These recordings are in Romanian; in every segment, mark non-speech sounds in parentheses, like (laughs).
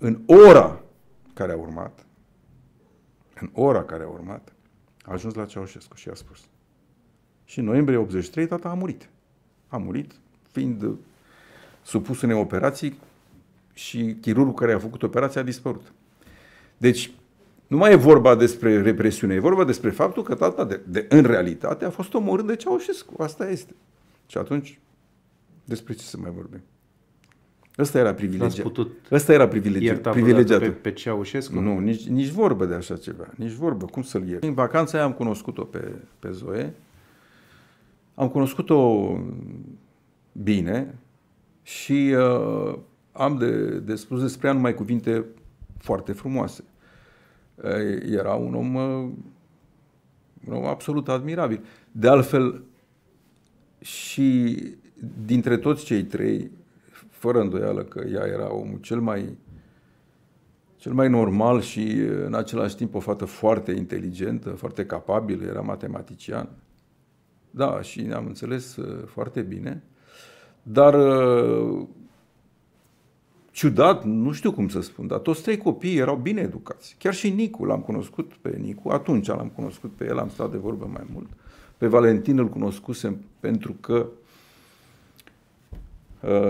în ora care a urmat, în ora care a urmat, a ajuns la Ceaușescu și a spus. Și în noiembrie 83 tata a murit. A murit fiind uh, supus unei operații și chirurgul care a făcut operația a dispărut. Deci, nu mai e vorba despre represiune, e vorba despre faptul că tata, de, de, în realitate, a fost omorât de Ceaușescu. Asta este. Și atunci, despre ce să mai vorbim? Ăsta era privilegiat. Ăsta era privilegiat. privilegiat. Pe, pe Ceaușescu? Nu, nici, nici vorbă de așa ceva. Nici vorbă. Cum să-l iert? În vacanța aia am cunoscut-o pe, pe Zoe. Am cunoscut-o bine și uh, am de, de spus despre ea numai cuvinte foarte frumoase. Uh, era un om, uh, un om absolut admirabil. De altfel, și dintre toți cei trei, fără îndoială că ea era omul cel mai, cel mai normal și în același timp o fată foarte inteligentă, foarte capabilă, era matematician. Da, și ne-am înțeles uh, foarte bine. Dar uh, ciudat, nu știu cum să spun, dar toți trei copiii erau bine educați. Chiar și Nicu, l-am cunoscut pe Nicu, atunci l-am cunoscut pe el, am stat de vorbă mai mult. Pe Valentin îl cunoscusem pentru că uh,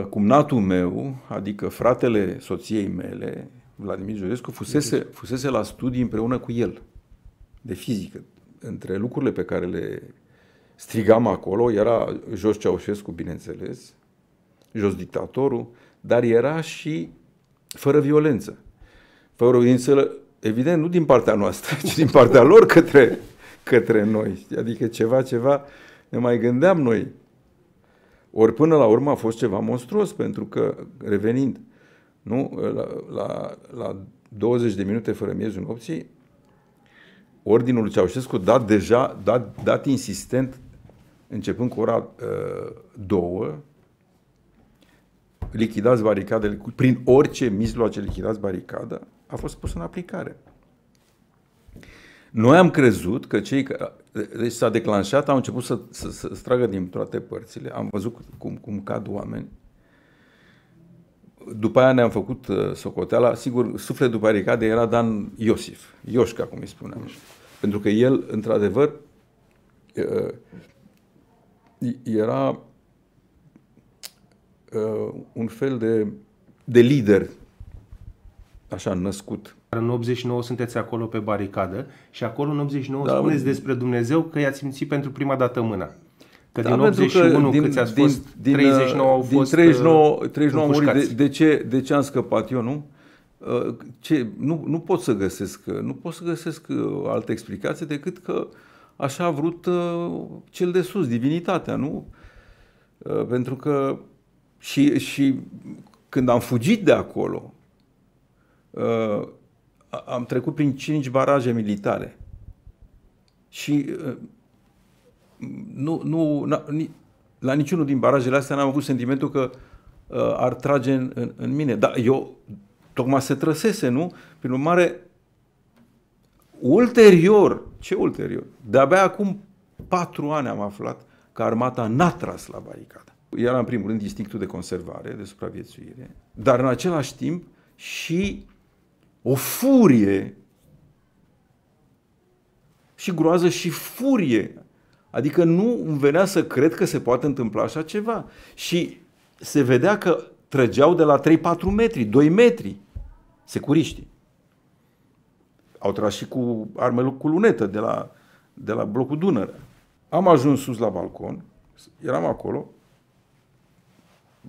cumnatul meu, adică fratele soției mele, Vladimir Jorescu, fusese, fusese la studii împreună cu el, de fizică. Între lucrurile pe care le strigam acolo, era jos Ceaușescu, bineînțeles, jos dictatorul, dar era și fără violență. Fără violență, evident, nu din partea noastră, ci din partea lor către, către noi. Adică ceva, ceva, ne mai gândeam noi. Ori până la urmă a fost ceva monstruos, pentru că, revenind, nu, la, la, la 20 de minute fără miezul nopții, ordinul Ceaușescu dat deja, dat, dat insistent, începând cu ora uh, două, lichidați baricadele, prin orice mijloace lichidați baricada, a fost pus în aplicare. Noi am crezut că cei care... Deci s-a declanșat, au început să, să, să stragă din toate părțile, am văzut cum, cum cad oameni. După aia ne-am făcut uh, socoteala, sigur, sufletul baricade era Dan Iosif, Ioșca, cum îi spuneam. Pentru că el, într-adevăr, uh, era uh, un fel de, de lider, așa născut. În 89 sunteți acolo pe baricadă și acolo în 89 da, spuneți despre Dumnezeu că i-ați simțit pentru prima dată mâna. Că da, din 81 că din, câți ați din, fost, din, 39 au din fost 39, 39 uh, murit. De, de, ce, de ce am scăpat eu, nu? Uh, ce, nu, nu pot să găsesc, nu pot să găsesc uh, altă explicație decât că așa a vrut cel de sus, divinitatea, nu? Pentru că și, și când am fugit de acolo, uh, am trecut prin cinci baraje militare. Și uh, nu, nu, na, ni, la niciunul din barajele astea n-am avut sentimentul că uh, ar trage în, în, în mine. Dar eu tocmai se trăsese, nu? Prin urmare, ulterior, ce ulterior? De-abia acum patru ani am aflat că armata n-a tras la baricadă era în primul rând instinctul de conservare, de supraviețuire, dar în același timp și o furie și groază și furie. Adică nu îmi venea să cred că se poate întâmpla așa ceva. Și se vedea că trăgeau de la 3-4 metri, 2 metri, securiștii. Au tras și cu arme cu lunetă de la, de la blocul Dunăre. Am ajuns sus la balcon, eram acolo,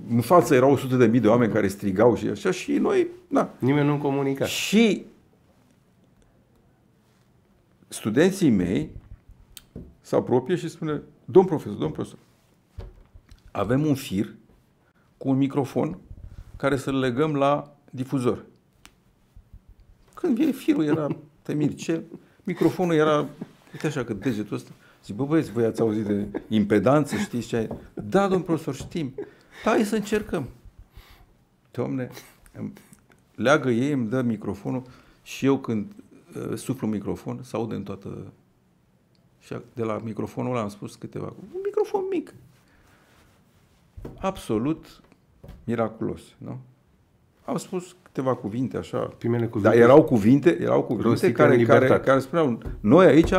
în față erau 100 de mii de oameni care strigau și așa și noi, na. Nimeni nu comunica. Și studenții mei se apropie și spune, domn profesor, domn profesor, avem un fir cu un microfon care să-l legăm la difuzor. Când vine firul, era, (laughs) te ce? Microfonul era, uite așa, că degetul ăsta. Zic, bă băieți, voi ați auzit de impedanță, știți ce ai? Da, domn profesor, știm. Hai să încercăm. Domne, leagă ei, îmi dă microfonul și eu când uh, suflu microfon, să aud în toată... Și de la microfonul ăla am spus câteva... Un microfon mic. Absolut miraculos, nu? Am spus câteva cuvinte așa. Primele cuvinte. Dar erau cuvinte, erau cuvinte care, care, care spuneau, noi aici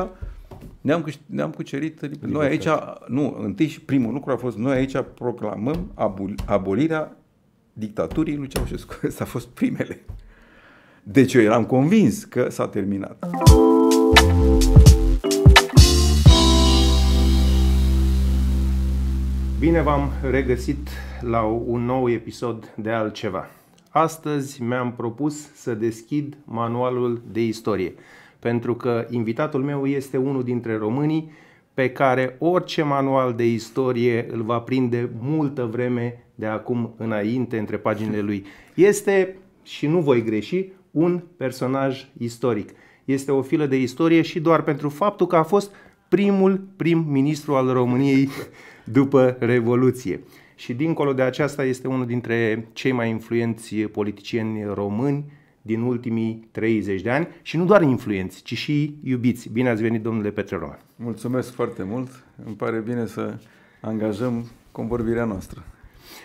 ne-am, ne-am cucerit, libertate. noi aici, nu, întâi și primul lucru a fost, noi aici proclamăm abol, abolirea dictaturii lui Ceaușescu. (laughs) Asta a fost primele. Deci eu eram convins că s-a terminat. Bine v-am regăsit la un nou episod de altceva. Astăzi mi-am propus să deschid manualul de istorie, pentru că invitatul meu este unul dintre românii pe care orice manual de istorie îl va prinde multă vreme de acum înainte între paginile lui. Este, și nu voi greși, un personaj istoric. Este o filă de istorie și doar pentru faptul că a fost primul prim-ministru al României (laughs) după Revoluție. Și dincolo de aceasta este unul dintre cei mai influenți politicieni români din ultimii 30 de ani și nu doar influenți, ci și iubiți. Bine ați venit, domnule Petre Roman. Mulțumesc foarte mult. Îmi pare bine să angajăm convorbirea noastră.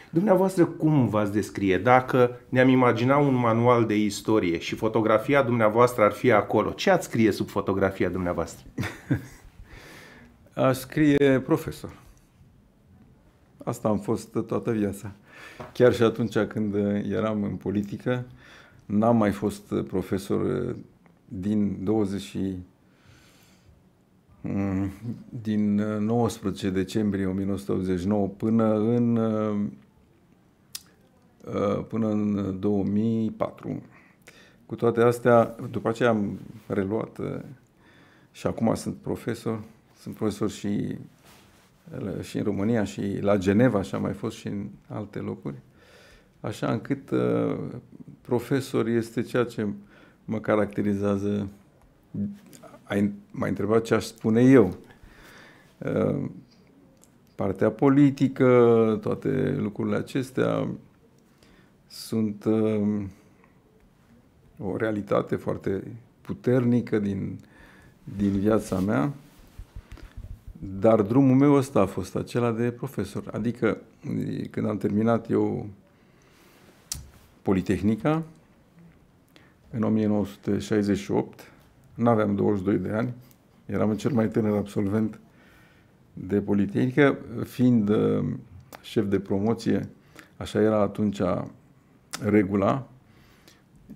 Dumneavoastră, cum v-ați descrie? Dacă ne-am imagina un manual de istorie și fotografia dumneavoastră ar fi acolo, ce ați scrie sub fotografia dumneavoastră? (laughs) Aș scrie profesor. Asta am fost toată viața. Chiar și atunci când eram în politică, n-am mai fost profesor din 20 mm, din 19 decembrie 1989 până în până în 2004. Cu toate astea, după aceea am reluat și acum sunt profesor. Sunt profesor și și în România și la Geneva și am mai fost și în alte locuri, așa încât uh, profesor este ceea ce mă caracterizează. Ai, m-ai întrebat ce aș spune eu. Uh, partea politică, toate lucrurile acestea sunt uh, o realitate foarte puternică din, din viața mea dar drumul meu ăsta a fost acela de profesor. Adică când am terminat eu Politehnica, în 1968, nu aveam 22 de ani, eram cel mai tânăr absolvent de Politehnică, fiind uh, șef de promoție, așa era atunci regula,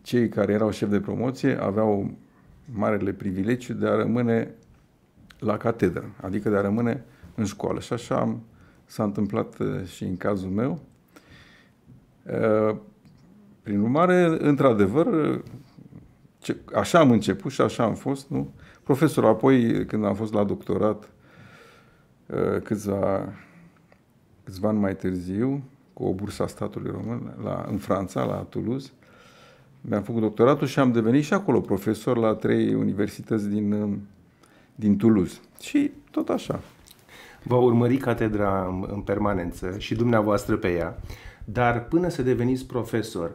cei care erau șef de promoție aveau marele privilegiu de a rămâne la catedră, adică de a rămâne în școală. Și așa am, s-a întâmplat uh, și în cazul meu. Uh, prin urmare, într-adevăr, uh, ce, așa am început și așa am fost, nu? Profesor, apoi, când am fost la doctorat, câțiva, câțiva ani mai târziu, cu o bursă a statului român, la, în Franța, la Toulouse, mi-am făcut doctoratul și am devenit și acolo profesor la trei universități din din Toulouse. Și tot așa. Va urmări catedra în, în permanență și dumneavoastră pe ea, dar până să deveniți profesor,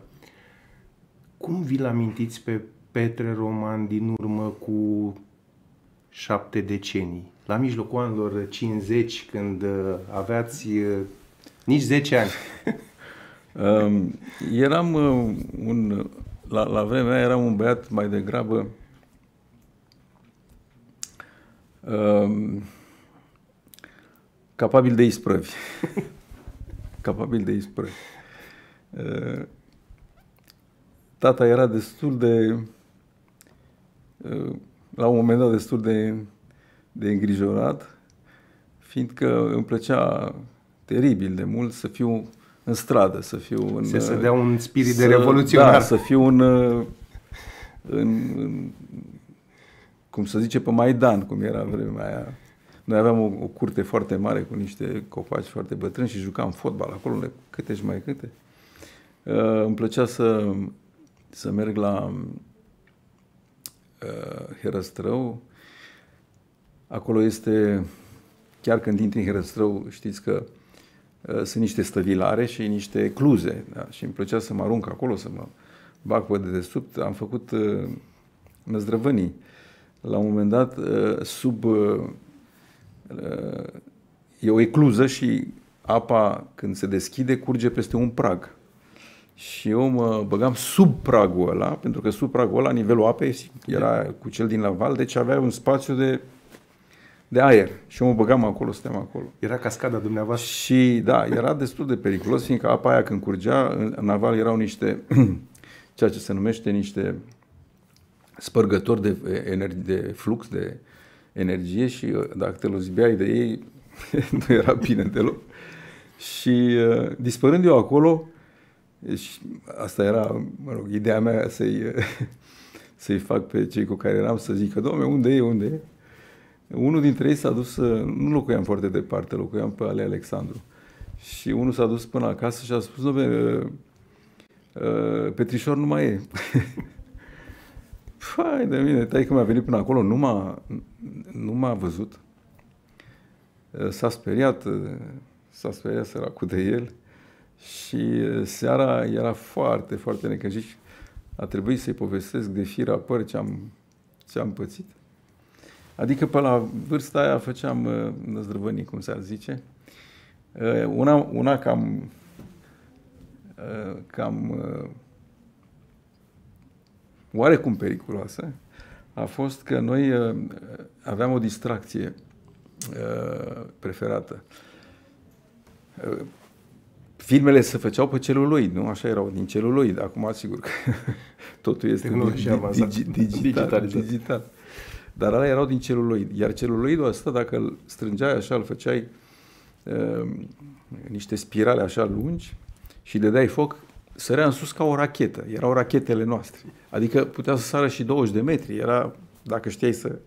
cum vi-l amintiți pe Petre Roman din urmă cu șapte decenii? La mijlocul anilor 50, când uh, aveați uh, nici 10 ani. (laughs) um, eram uh, un, la, la vremea eram un băiat mai degrabă uh, capabil de isprăvi. (laughs) capabil de isprăvi. Uh, tata era destul de, uh, la un moment dat, destul de, de îngrijorat, fiindcă îmi plăcea teribil de mult să fiu în stradă, să fiu în... Se să dea un spirit să, de revoluționar. Da, să fiu în, în, în cum să zice, pe Maidan, cum era vremea aia. Noi aveam o, o curte foarte mare cu niște copaci foarte bătrâni și jucam fotbal acolo, câte și mai câte. Uh, îmi plăcea să, să merg la uh, Herăstrău. Acolo este, chiar când intri în Herăstrău, știți că uh, sunt niște stăvilare și niște cluze. Da? Și îmi plăcea să mă arunc acolo, să mă bag pe dedesubt. Am făcut uh, năzdrăvănii la un moment dat, uh, sub. Uh, uh, e o ecluză și apa, când se deschide, curge peste un prag. Și eu mă băgam sub pragul ăla, pentru că sub pragul ăla, nivelul apei era cu cel din laval, deci avea un spațiu de, de aer. Și eu mă băgam acolo, stăteam acolo. Era cascada dumneavoastră? Și da, era destul de periculos, fiindcă apa aia când curgea, în naval erau niște, (clears throat) ceea ce se numește niște spărgători de, energie, de flux, de energie și uh, dacă te lozbeai de ei, (laughs) nu era bine deloc. Și uh, dispărând eu acolo, deci asta era, mă rog, ideea mea să-i, (laughs) să-i fac pe cei cu care eram să zică, domne, unde e, unde e? Unul dintre ei s-a dus, nu locuiam foarte departe, locuiam pe Ale Alexandru. Și unul s-a dus până acasă și a spus, domne, uh, uh, Petrișor nu mai e. (laughs) Fai de mine, tai că mi-a venit până acolo, nu m-a, nu m-a văzut. Uh, s-a speriat, s-a speriat săracul de el și seara era foarte, foarte necăjit și a trebuit să-i povestesc de fira păr ce am, ce am pățit. Adică pe la vârsta aia făceam uh, năzdrăvănii, cum se zice. Uh, una, una cam, uh, cam uh, oarecum periculoasă a fost că noi uh, aveam o distracție uh, preferată. Uh, filmele se făceau pe celuloid, nu? Așa erau, din celuloid. Acum, sigur că (laughs) totul este Tehnologia di, di, digital, digital, digital. Dar alea erau din celuloid. Iar celuloidul ăsta, dacă îl strângeai așa, îl făceai uh, niște spirale așa lungi și le dai foc, sărea în sus ca o rachetă. Erau rachetele noastre. Adică putea să sară și 20 de metri. Era, dacă știai să...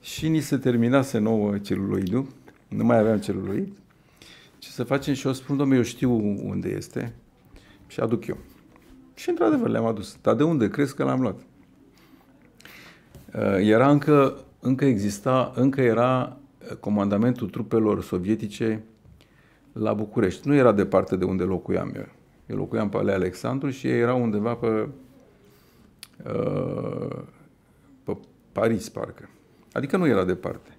Și ni se terminase nouă celuloidul. Nu mai aveam celuloid. Ce să facem? Și eu spun, domnule, eu știu unde este și aduc eu. Și într-adevăr le-am adus. Dar de unde? Crezi că l-am luat? Uh, era încă, încă exista, încă era comandamentul trupelor sovietice la București. Nu era departe de unde locuiam eu. Eu locuiam pe Alea Alexandru și ei erau undeva pe, uh, pe Paris, parcă. Adică nu era departe.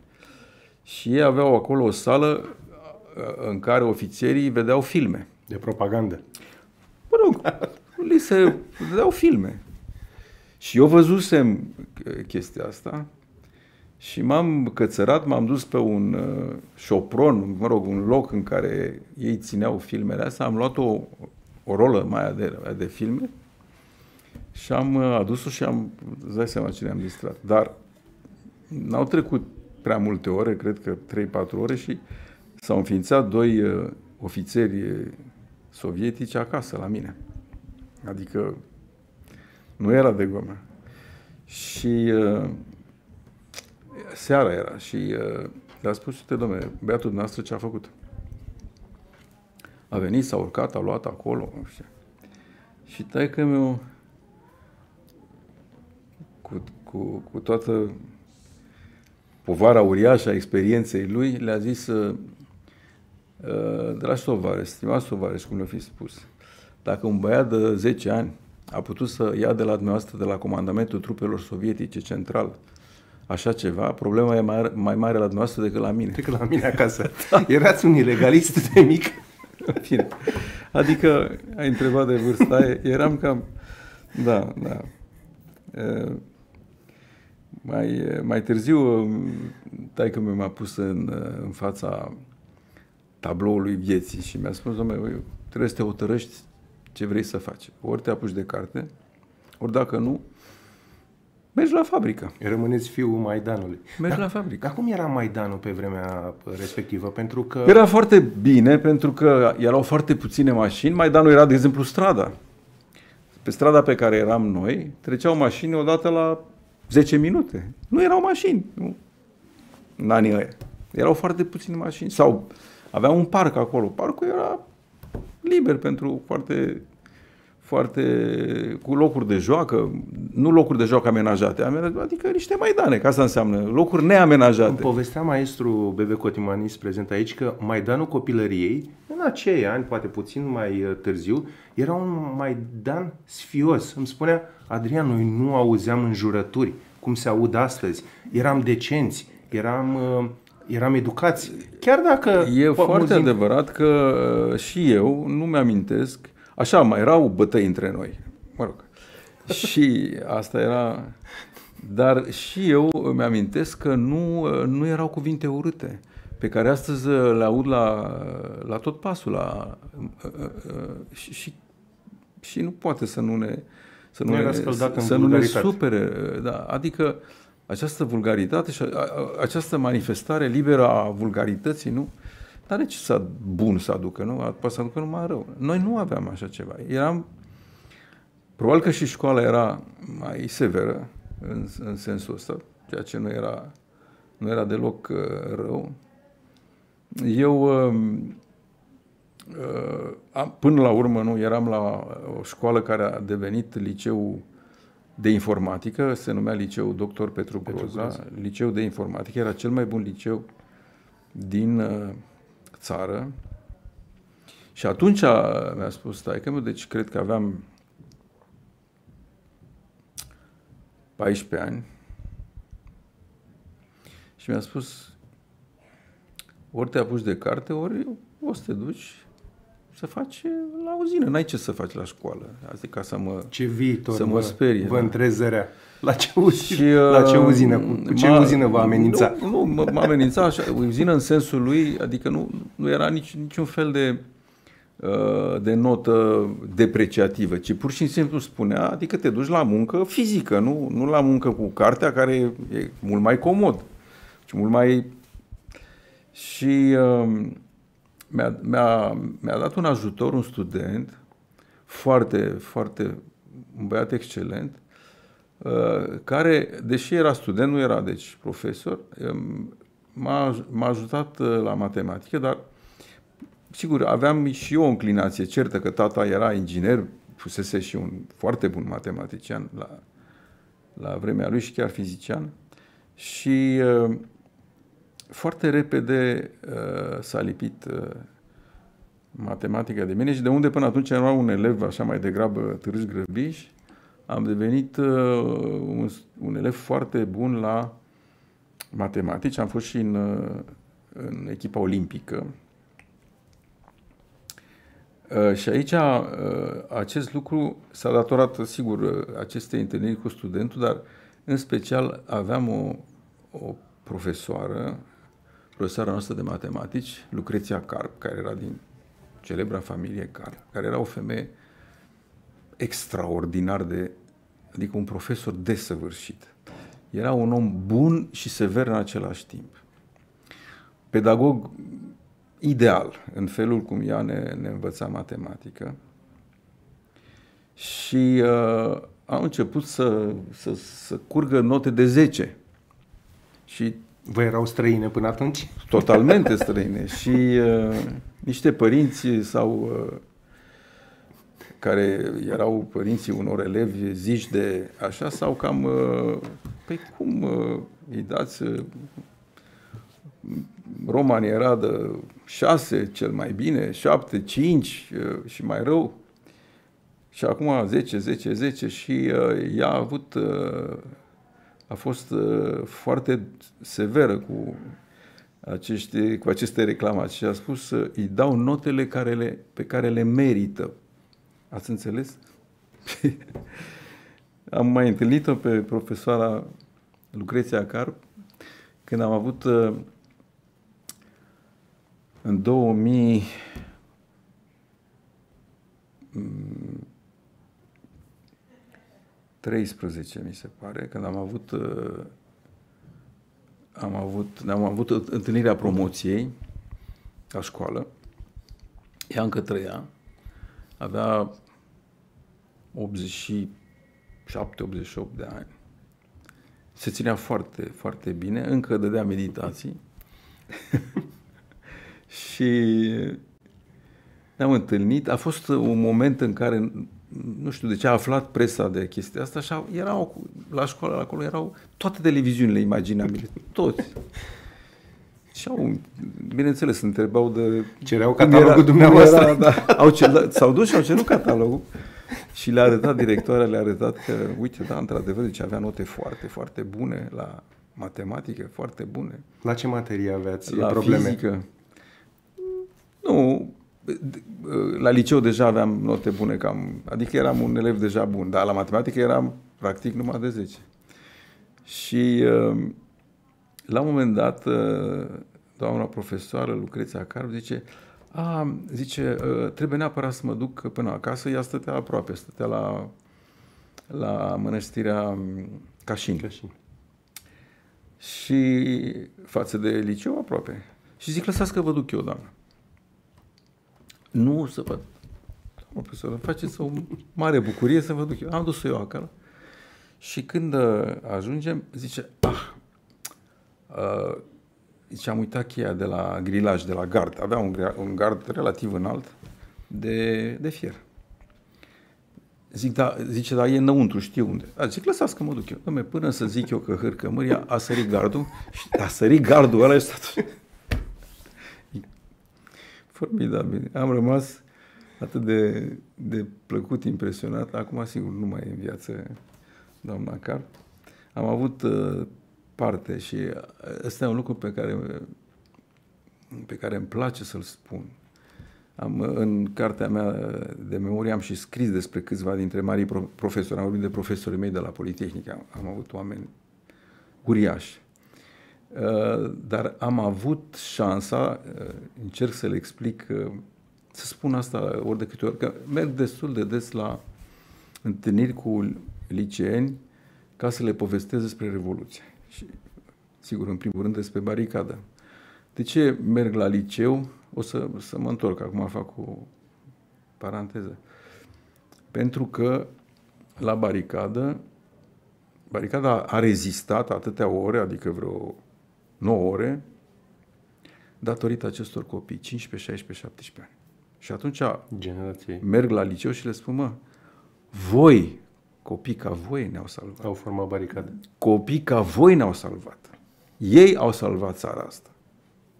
Și ei aveau acolo o sală uh, în care ofițerii vedeau filme. De propagandă. Mă rog, li se vedeau filme. Și eu văzusem chestia asta și m-am cățărat, m-am dus pe un uh, șopron, mă rog, un loc în care ei țineau filmele astea, am luat o, o rolă mai de, de filme și am uh, adus-o și am, îți dai seama cine am distrat. Dar n-au trecut prea multe ore, cred că 3-4 ore și s-au înființat doi uh, ofițeri sovietici acasă la mine. Adică nu era de gomă. Și uh, seara era și uh, le-a spus, uite, domne, băiatul noastră ce a făcut? A venit, s-a urcat, a luat acolo, nu știu. Și taică meu cu, cu, cu toată povara uriașă a experienței lui, le-a zis, uh, uh dragi tovare, stimați tovare, cum le-a fi spus, dacă un băiat de 10 ani a putut să ia de la dumneavoastră, de la comandamentul trupelor sovietice central, așa ceva, problema e mai, mai mare la dumneavoastră decât la mine. Decât la mine acasă. da. (laughs) Erați un ilegalist de mic. Bine. Adică, ai întrebat de vârsta eram cam... Da, da. E, mai, mai târziu, taică mi m-a pus în, în fața tabloului vieții și mi-a spus, domnule, trebuie să te hotărăști ce vrei să faci. Ori te apuci de carte, ori dacă nu, mergi la fabrică. Rămâneți fiul Maidanului. Mergi dar, la fabrică. Dar cum era Maidanul pe vremea respectivă? Pentru că... Era foarte bine, pentru că erau foarte puține mașini. Maidanul era, de exemplu, strada. Pe strada pe care eram noi, treceau mașini odată la 10 minute. Nu erau mașini. Nu. În anii ăia. Erau foarte puține mașini. Sau avea un parc acolo. Parcul era liber pentru foarte, foarte, cu locuri de joacă, nu locuri de joacă amenajate, adică niște maidane, ca asta înseamnă, locuri neamenajate. Îmi povestea maestru Bebe Cotimanis prezent aici că Maidanul copilăriei, în acei ani, poate puțin mai uh, târziu, era un Maidan sfios. Îmi spunea, Adrian, noi nu auzeam înjurături, cum se aud astăzi, eram decenți, eram uh, eram educați. Chiar dacă... E foarte din... adevărat că uh, și eu nu mi-amintesc. Așa, mai erau bătăi între noi. Mă rog. (laughs) Și asta era... Dar și eu îmi amintesc că nu, nu erau cuvinte urâte pe care astăzi le aud la, la tot pasul la, și, și, și nu poate să nu ne să nu, Nu era ne, scăldat în să nu ne vulgaritate. supere. Da, adică această vulgaritate și a, a, această manifestare liberă a vulgarității, nu? N-are ce să bun să aducă, nu? Poate să aducă numai rău. Noi nu aveam așa ceva. Eram, probabil că și școala era mai severă în, în sensul ăsta, ceea ce nu era, nu era deloc uh, rău. Eu, uh, uh, am, până la urmă, nu, eram la o școală care a devenit liceu de informatică, se numea Liceu Dr. Petru Petru Groza, Groza. liceu de informatică, era cel mai bun liceu din uh, țară. Și atunci a- mi-a spus taică meu, deci cred că aveam 14 ani și mi-a spus ori te apuci de carte, ori o să te duci să faci la uzină. N-ai ce să faci la școală. Asta e ca să mă... Ce viitor Să mă vă, sperie, vă da. întrezărea. La ce uzină, Și, uh, la ce uzină, cu, cu ce m-a- uzină vă amenința? Nu, nu mă- m-a amenințat așa, uzină în sensul lui, adică nu, nu era nici, niciun fel de, uh, de notă depreciativă, ci pur și simplu spunea, adică te duci la muncă fizică, nu, nu la muncă cu cartea, care e mult mai comod, ci mult mai... Și uh, mi-a, mi-a, mi-a dat un ajutor, un student, foarte, foarte, un băiat excelent, uh, care, deși era student, nu era deci profesor, um, m-a, m-a ajutat uh, la matematică, dar sigur, aveam și eu o înclinație certă că tata era inginer, fusese și un foarte bun matematician la, la vremea lui și chiar fizician. Și uh, foarte repede uh, s-a lipit uh, matematica de mine și de unde până atunci era un elev așa mai degrabă târâș grăbiș, am devenit uh, un, un elev foarte bun la matematici. Am fost și în, uh, în echipa olimpică. Uh, și aici uh, acest lucru s-a datorat, sigur, uh, acestei întâlniri cu studentul, dar în special aveam o, o profesoară, profesoara noastră de matematici, Lucreția Carp, care era din celebra familie Carp, care era o femeie extraordinar de, adică un profesor desăvârșit. Era un om bun și sever în același timp. Pedagog ideal în felul cum ea ne, ne învăța matematică și uh, au început să, să, să curgă note de 10 și Vă erau străine până atunci? totalmente străine (laughs) și uh, niște părinți sau uh, care erau părinții unor elevi zici de așa sau cam uh, păi cum uh, îi dați uh, Romani era de 6 cel mai bine, 7, 5 uh, și mai rău. Și acum 10, 10, 10 și uh, ea a avut uh, a fost uh, foarte severă cu acești, cu aceste reclamații și a spus să îi dau notele care le, pe care le merită. Ați înțeles? (laughs) am mai întâlnit-o pe profesoara Lucreția Carp când am avut uh, în 2000 mm, 13, mi se pare, când am avut uh, am avut, am avut întâlnirea promoției la școală. Ea încă trăia. Avea 87-88 de ani. Se ținea foarte, foarte bine. Încă dădea meditații. (laughs) și ne-am întâlnit. A fost un moment în care nu știu de ce a aflat presa de chestia asta și au- erau la școală acolo erau toate televiziunile imaginabile, toți. Și au, bineînțeles, întrebau de... Cereau cum catalogul dumneavoastră. Era, da, au cer, s-au dus și au cerut catalogul și le-a arătat directoarea, le-a arătat că, uite, da, într-adevăr, deci avea note foarte, foarte bune la matematică, foarte bune La ce materie aveți la probleme? fizică. Nu, la liceu deja aveam note bune, cam, adică eram un elev deja bun, dar la matematică eram practic numai de 10. Și uh, la un moment dat, uh, doamna profesoară Lucreția Carp zice, a, zice, uh, trebuie neapărat să mă duc până acasă, ea stătea aproape, stătea la, la mănăstirea um, Cașin. Cașin. Și față de liceu aproape. Și zic, lăsați că vă duc eu, doamnă. Nu să văd. Mă, profesor, îmi faceți o mare bucurie să vă duc eu. Am dus-o eu acolo. Și când uh, ajungem, zice, ah, uh, zice, am uitat cheia de la grilaj, de la gard. Avea un, un gard relativ înalt de, de fier. Zic, da, zice, da, e înăuntru, știu unde. A, zic, lăsați că mă duc eu. Dom'le, până să zic eu că hârcă măria, a sărit gardul și a sărit gardul ăla și stat... Formidabil. Am rămas atât de, de plăcut, impresionat. Acum, sigur, nu mai e în viață doamna Car. Am avut uh, parte și uh, ăsta e un lucru pe care, pe care îmi place să-l spun. Am, în cartea mea de memorie am și scris despre câțiva dintre marii profesori. Am vorbit de profesorii mei de la Politehnică. Am, am avut oameni uriași. Uh, dar am avut șansa, uh, încerc să le explic, uh, să spun asta ori de câte ori, că merg destul de des la întâlniri cu liceeni ca să le povestesc despre Revoluție. Și, sigur, în primul rând despre baricadă. De ce merg la liceu? O să, să mă întorc, acum fac o paranteză. Pentru că la baricadă, baricada a rezistat atâtea ore, adică vreo 9 ore, datorită acestor copii, 15, 16, 17 ani. Și atunci Generație. merg la liceu și le spun, mă, voi, copii ca voi ne-au salvat. Au format baricade. Copii ca voi ne-au salvat. Ei au salvat țara asta.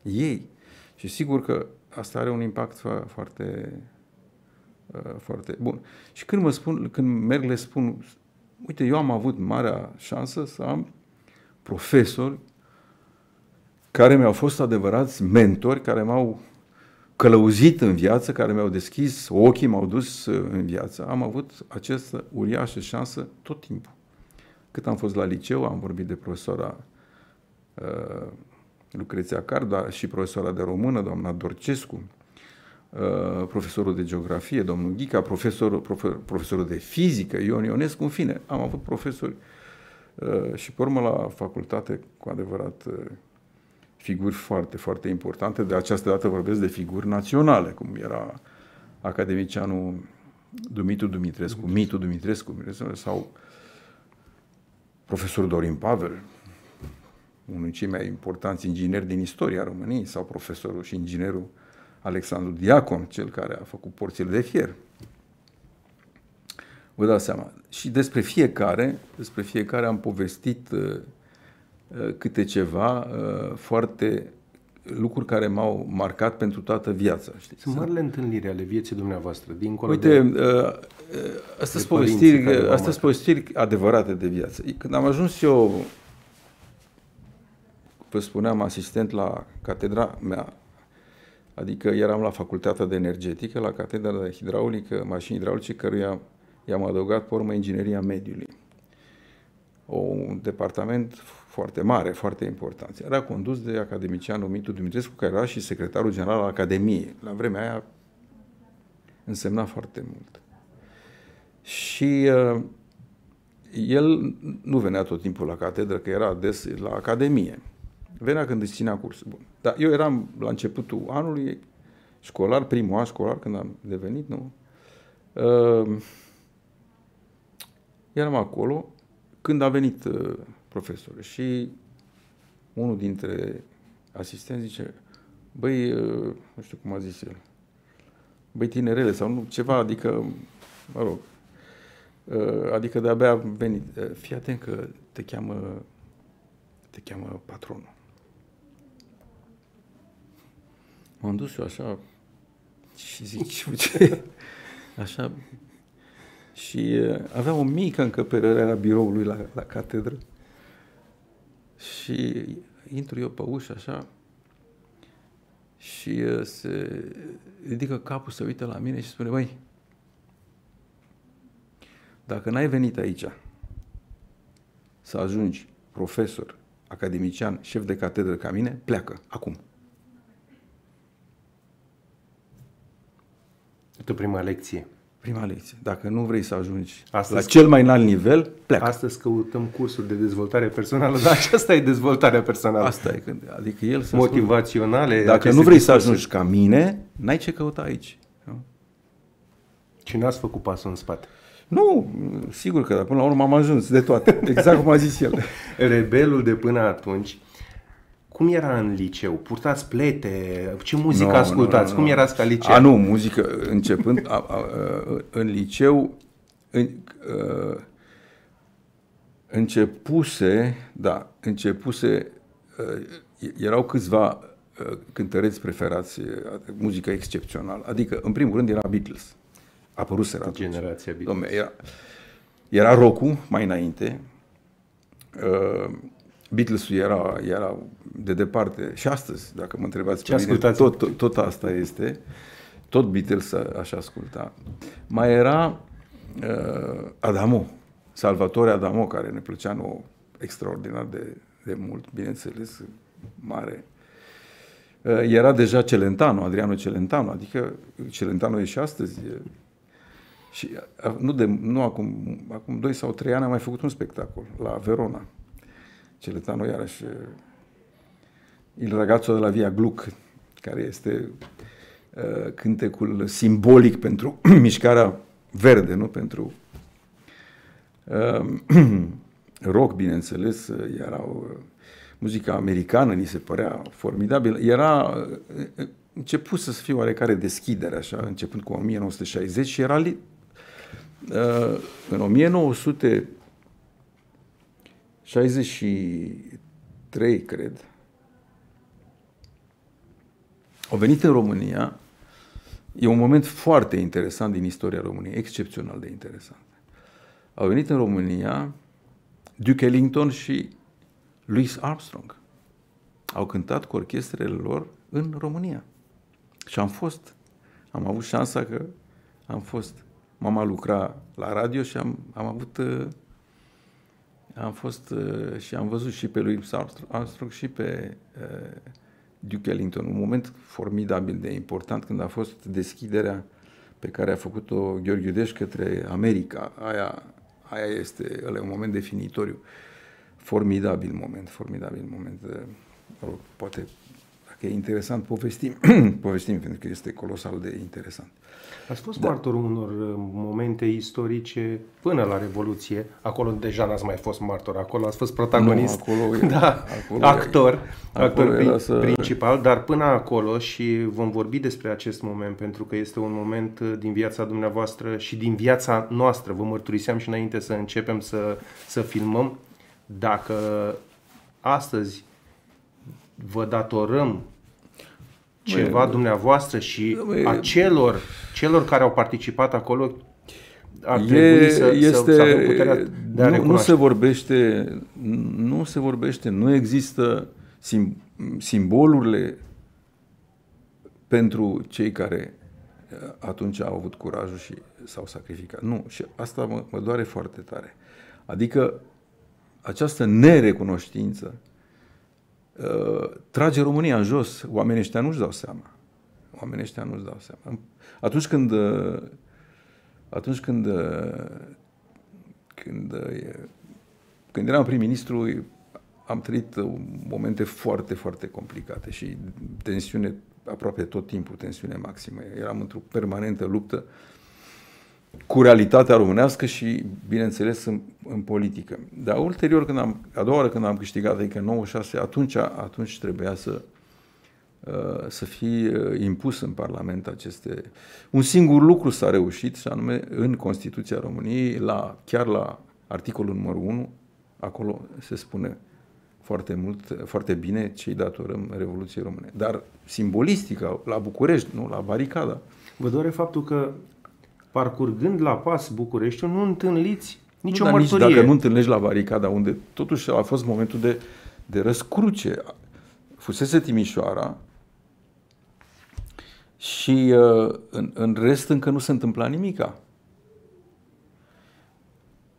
Ei. Și sigur că asta are un impact foarte, uh, foarte bun. Și când mă spun, când merg le spun, uite, eu am avut marea șansă să am profesori care mi-au fost adevărați mentori, care m-au călăuzit în viață, care mi-au deschis ochii, m-au dus uh, în viață. Am avut această uriașă șansă tot timpul. Cât am fost la liceu, am vorbit de profesora uh, Lucreția Carda și profesora de română, doamna Dorcescu, uh, profesorul de geografie, domnul Ghica, profesorul, profe, profesorul de fizică, Ion Ionescu, în fine, am avut profesori uh, și pe urmă la facultate, cu adevărat, uh, figuri foarte, foarte importante. De această dată vorbesc de figuri naționale, cum era academicianul Dumitru Dumitrescu, Mitu Dumitrescu, sau profesorul Dorin Pavel, unul dintre cei mai importanți ingineri din istoria României, sau profesorul și inginerul Alexandru Diacon, cel care a făcut porțile de fier. Vă dați seama. Și despre fiecare, despre fiecare am povestit uh, Uh, câte ceva uh, foarte lucruri care m-au marcat pentru toată viața. Știi? Sunt marile întâlniri ale vieții dumneavoastră, dincolo Uite, de... Uh, astea sunt povestiri, astea povestiri adevărate de viață. Când am ajuns eu, vă spuneam, asistent la catedra mea, adică eram la facultatea de energetică, la catedra de hidraulică, mașini hidraulice, căruia i-am adăugat pe urmă ingineria mediului. O, un departament foarte mare, foarte important. Era condus de academicianul Mitu Dumitrescu, care era și secretarul general al Academiei. La vremea aia însemna foarte mult. Și uh, el nu venea tot timpul la catedră, că era des la Academie. Venea când își ținea curs. Bun. Dar eu eram la începutul anului școlar, primul an școlar, când am devenit, nu? Uh, eram acolo când a venit uh, profesor. Și unul dintre asistenți zice, băi, uh, nu știu cum a zis el, băi tinerele sau nu, ceva, adică, mă rog, uh, adică de-abia a venit. Uh, fii atent că te cheamă, te cheamă patronul. M-am dus eu așa și zic, ce? (laughs) Așa. Și avea o mică încăpere, era biroul lui la, la catedră. Și intru eu pe ușă așa și uh, se ridică capul, se uită la mine și spune, băi, dacă n-ai venit aici să ajungi profesor, academician, șef de catedră ca mine, pleacă, acum. Tu prima lecție. Prima lecție. Dacă nu vrei să ajungi Astăzi- la cel mai înalt nivel, pleacă. Astăzi căutăm cursuri de dezvoltare personală, dar aceasta e dezvoltarea personală. Asta e când, adică el să Motivaționale. spună, dacă aceste nu vrei să discursuri. ajungi ca mine, n-ai ce căuta aici. Nu? Și n-ați făcut pasul în spate. Nu, sigur că până la urmă am ajuns de toate, (laughs) exact cum a zis el. Rebelul de până atunci, cum era în liceu? Purtați plete? Ce muzică Nu, ascultați? nu, nu, cum nu. erați ca liceu? A, nu, muzică, începând a, a, a, în liceu, în, a, începuse, da, începuse, a, erau câțiva a, cântăreți preferați, a, muzică excepțională. Adică, în primul rând, era Beatles. Apăruseră atunci. Generația Beatles. Dom'le, era, era rock mai înainte. Uh, Beatles-ul era, era de departe și astăzi, dacă mă întrebați Ce pe mine, ascultați? tot, tot, tot asta este. Tot Beatles a- aș asculta. Mai era uh, Adamo, Salvatore Adamo, care ne plăcea nouă extraordinar de, de mult, bineînțeles, mare. Uh, Era deja Celentano, Adriano Celentano, adică Celentano e și astăzi. e- și a, nu, de, nu acum, acum 2 sau 3 ani am mai făcut un spectacol la Verona. Celentano iarăși e, Il ragazzo de la Via Gluck, care este uh, cântecul simbolic pentru (clears throat) mișcarea verde, nu pentru uh, (clears throat) rock, bineînțeles, uh, erau uh, muzica americană, ni se părea formidabil. Era uh, început să fie oarecare deschidere, așa, începând cu 1960 și era li, uh, în 1963, cred, au venit în România, e un moment foarte interesant din istoria României, excepțional de interesant. Au venit în România Duke Ellington și Louis Armstrong. Au cântat cu orchestrele lor în România. Și am fost, am avut șansa că am fost, mama lucra la radio și am, am avut, uh, am fost uh, și am văzut și pe Louis Armstrong, Armstrong și pe uh, Duke Ellington. Un moment formidabil de important când a fost deschiderea pe care a făcut-o Gheorghe Deș către America. Aia, aia este, ăla e un moment definitoriu. Formidabil moment, formidabil moment. Uh, mă rog, Poate, dacă e interesant, povestim, (clears throat) povestim pentru că este colosal de interesant. Ați fost da. martorul unor uh, momente istorice până la Revoluție. Acolo deja n-ați mai fost martor, acolo ați fost protagonist. Nu, acolo e- (laughs) da, acolo e- actor, acolo actor era pri- să- principal, dar până acolo și vom vorbi despre acest moment pentru că este un moment uh, din viața dumneavoastră și din viața noastră. Vă mărturiseam și înainte să începem să, să filmăm. Dacă astăzi vă datorăm ceva Băi, dumneavoastră și băi, a celor, celor care au participat acolo ar E- trebui să, să, să avem puterea de a nu, nu recunoaște. se vorbește, nu se vorbește, nu există sim, simbolurile pentru cei care uh, atunci au avut curajul și s-au sacrificat. Nu, și asta mă, mă doare foarte tare. Adică această nerecunoștință uh, trage România în jos. Oamenii ăștia nu-și dau seama. Oamenii ăștia nu-și dau seama. Atunci când uh, atunci când uh, când, uh, când eram prim-ministru am trăit uh, momente foarte, foarte complicate și tensiune aproape tot timpul, tensiune maximă. Eram într-o permanentă luptă cu realitatea românească și, bineînțeles, în, în politică. Dar ulterior, când am, a doua oară când am câștigat, adică 96, atunci, atunci trebuia să, uh, să fie uh, impus în Parlament aceste... Un singur lucru s-a reușit, și anume în Constituția României, la, chiar la articolul numărul 1, acolo se spune foarte mult, foarte bine ce îi datorăm Revoluției Române. Dar simbolistica, la București, nu, la baricada, Vă doare faptul că parcurgând la pas Bucureștiul nu întâlniți nicio nu, dar nici mărturie. dacă nu întâlnești la baricada, unde totuși a fost momentul de, de răscruce. Fusese Timișoara, Și uh, în, în rest încă nu se întâmpla nimica.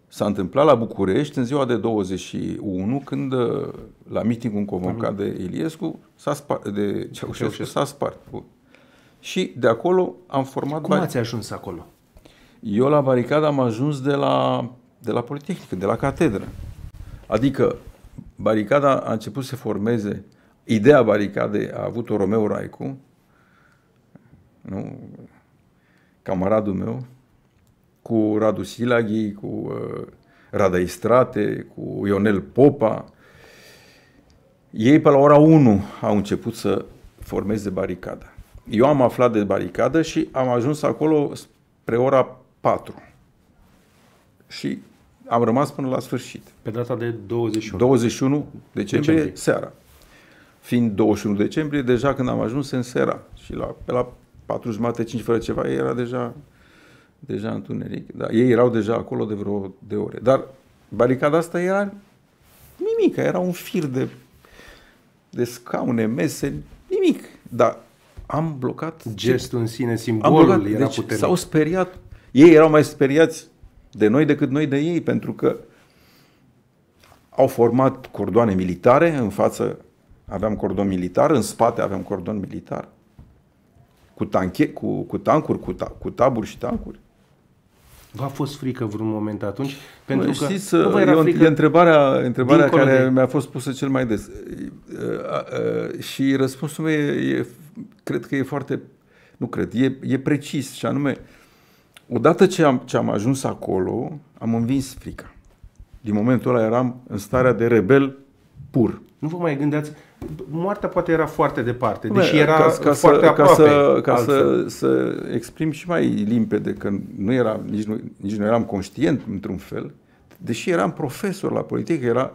S-a întâmplat la București în ziua de 21, când uh, la mitingul convocat de Iliescu, s-a spart, de Ceaușescu, s-a spart. Bun. Și de acolo am format... Cum ați ajuns acolo? Eu la baricadă am ajuns de la, de la Politehnică, de la catedră. Adică baricada a început să se formeze, ideea baricadei a avut-o Romeo Raicu, nu? camaradul meu, cu Radu Silaghi, cu uh, Rada Istrate, cu Ionel Popa. Ei pe la ora 1 au început să formeze baricada. Eu am aflat de baricadă și am ajuns acolo spre ora 4. Și am rămas până la sfârșit. Pe data de 21. 21 decembrie, decembrie. seara. Fiind 21 decembrie, deja când am ajuns în seara și la, pe la 4 jumate, 5 fără ceva, era deja, deja întuneric. Da, ei erau deja acolo de vreo de ore. Dar baricada asta era nimic, era un fir de, de scaune, mese, nimic. Dar am blocat... Gestul în sine, simbolul blocat, era deci puternic. S-au speriat. Ei erau mai speriați de noi decât noi de ei, pentru că au format cordoane militare, în față aveam cordon militar, în spate aveam cordon militar, cu, tanche, cu, cu tancuri, cu, ta, cu taburi și tancuri. V-a fost frică vreun moment atunci? Pentru Mă, că știți, nu era frică e întrebarea, întrebarea care de... mi-a fost pusă cel mai des. Și răspunsul meu e, e, cred că e foarte, nu cred, e, e precis și anume, odată ce am, ce am ajuns acolo, am învins frica. Din momentul ăla eram în starea de rebel pur. Nu vă mai gândeați, moartea poate era foarte departe, deși era ca, ca foarte să, aproape. Ca, să, ca să, să exprim și mai limpede că nu era, nici, nu, nici nu eram conștient într-un fel, deși eram profesor la politică, era,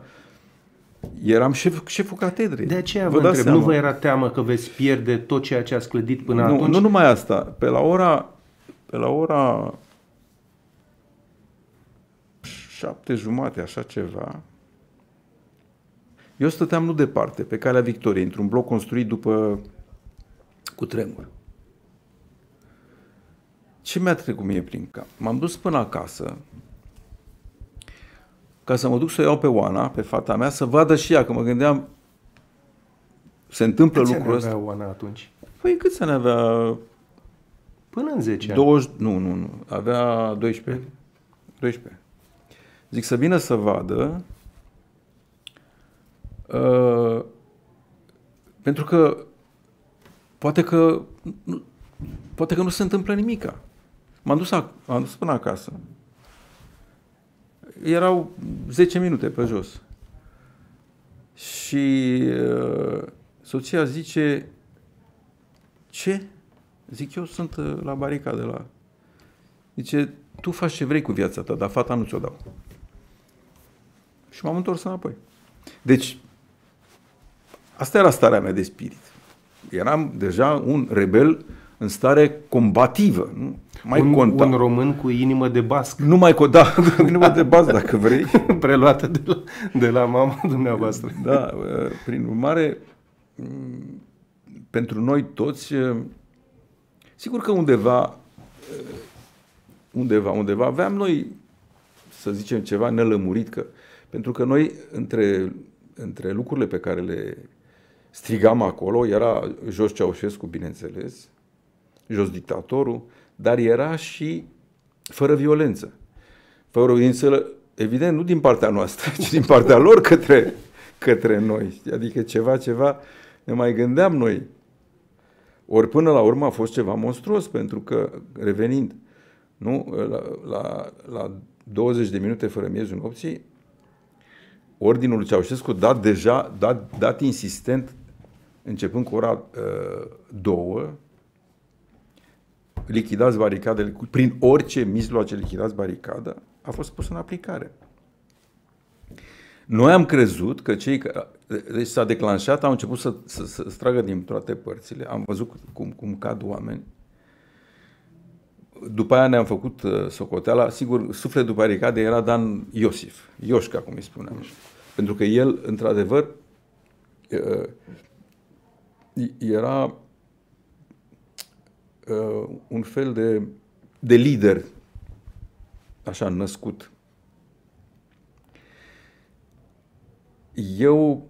eram șef, șeful catedrei. De aceea vă, vă întreb, seama. nu vă era teamă că veți pierde tot ceea ce ați clădit până nu, atunci? Nu numai asta. Pe la ora, pe la ora șapte jumate, așa ceva, eu stăteam nu departe, pe calea Victoriei, într-un bloc construit după cu tremur. Ce mi-a trecut mie prin cap? M-am dus până acasă ca să mă duc să o iau pe Oana, pe fata mea, să vadă și ea, că mă gândeam se întâmplă Câți lucrul ăsta. avea Oana atunci? Păi cât să ne avea? Până în 10 ani. 20, nu, nu, nu. Avea 12. 12. Zic să vină să vadă Uh, pentru că poate că nu, poate că nu se întâmplă nimica. M-am dus, a, am dus până acasă. Erau 10 minute pe jos. Și uh, soția zice, ce? Zic, eu sunt uh, la baricadă la... Zice, tu faci ce vrei cu viața ta, dar fata nu ți-o dau. Și m-am întors înapoi. Deci, Asta era starea mea de spirit. Eram deja un rebel în stare combativă. Nu? Mai un, conta. un român cu inimă de basc. Nu mai conta, (laughs) da, inimă de basc, dacă vrei. (laughs) Preluată de la, de la mama dumneavoastră. Da, prin urmare, pentru noi toți, sigur că undeva, undeva, undeva aveam noi, să zicem, ceva nelămurit, că, pentru că noi, între, între lucrurile pe care le strigam acolo, era jos Ceaușescu, bineînțeles, jos dictatorul, dar era și fără violență. Fără violență, evident, nu din partea noastră, ci din partea lor către, către noi. Adică ceva, ceva, ne mai gândeam noi. Ori până la urmă a fost ceva monstruos, pentru că, revenind, nu, la, la, la 20 de minute fără miezul nopții, ordinul lui Ceaușescu dat deja, dat, dat insistent începând cu ora uh, două, lichidați baricadele, prin orice mijloace lichidați baricada, a fost pus în aplicare. Noi am crezut că cei care... Deci s-a declanșat, au început să, să, să stragă din toate părțile. Am văzut cum, cum cad oameni. După aia ne-am făcut uh, socoteala. Sigur, sufletul baricadei era Dan Iosif, Ioșca, cum îi spuneam. Pentru că el, într-adevăr, uh, era uh, un fel de, de lider, așa născut. Eu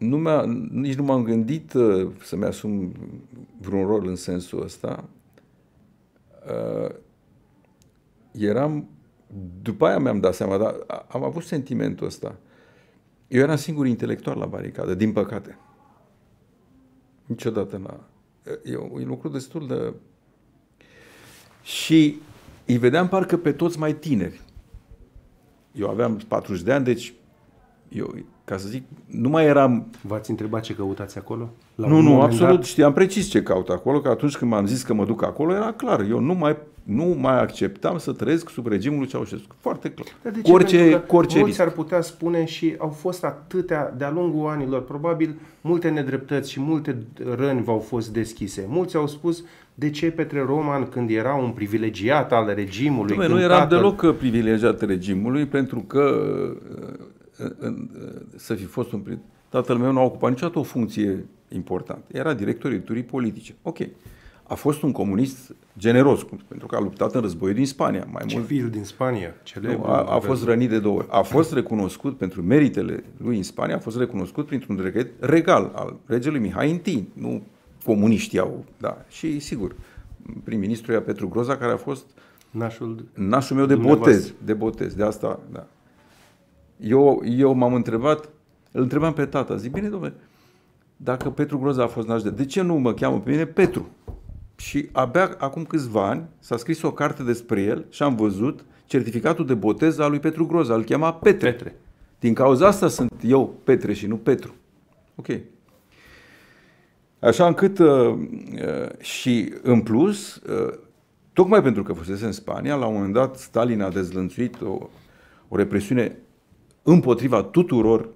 nu mi-a, nici nu m-am gândit uh, să-mi asum vreun rol în sensul ăsta. Uh, eram, după aia mi-am dat seama, dar am avut sentimentul ăsta. Eu eram singur intelectual la baricadă, din păcate. Niciodată n-a... E un lucru destul de... Și îi vedeam parcă pe toți mai tineri. Eu aveam 40 de ani, deci eu, ca să zic, nu mai eram... V-ați întrebat ce căutați acolo? La nu, nu, absolut. Dat? Știam precis ce caut acolo, că atunci când m-am zis că mă duc acolo, era clar. Eu nu mai, nu mai acceptam să trăiesc sub regimul lui Ceaușescu. Foarte clar. Dar de ce? Cu orice, cu orice mulți risc. ar putea spune și au fost atâtea, de-a lungul anilor, probabil multe nedreptăți și multe răni v-au fost deschise. Mulți au spus, de ce Petre Roman, când era un privilegiat al regimului... Dumne, nu era tatăl... deloc privilegiat regimului, pentru că în, să fi fost un Tatăl meu nu a ocupat niciodată o funcție importantă. Era director editurii politice. Ok. A fost un comunist generos, pentru că a luptat în războiul din Spania. Mai Civil mult. din Spania, celebru. Nu, a, a fost rănit de două ori. A fost recunoscut pentru meritele lui în Spania, a fost recunoscut printr-un decret regal al regelui Mihai I. Nu comuniștii au, da. Și sigur, prim-ministru era Petru Groza, care a fost nașul, nașul meu de botez, de botez. De asta, da eu, eu m-am întrebat, îl întrebam pe tata, zic, bine, domnule, dacă Petru Groza a fost naștere, de ce nu mă cheamă pe mine Petru? Și abia acum câțiva ani s-a scris o carte despre el și am văzut certificatul de botez al lui Petru Groza, îl chema Petre. Petre. Din cauza asta sunt eu Petre și nu Petru. Ok. Așa încât uh, uh, și în plus, uh, tocmai pentru că fusese în Spania, la un moment dat Stalin a dezlănțuit o, o represiune împotriva tuturor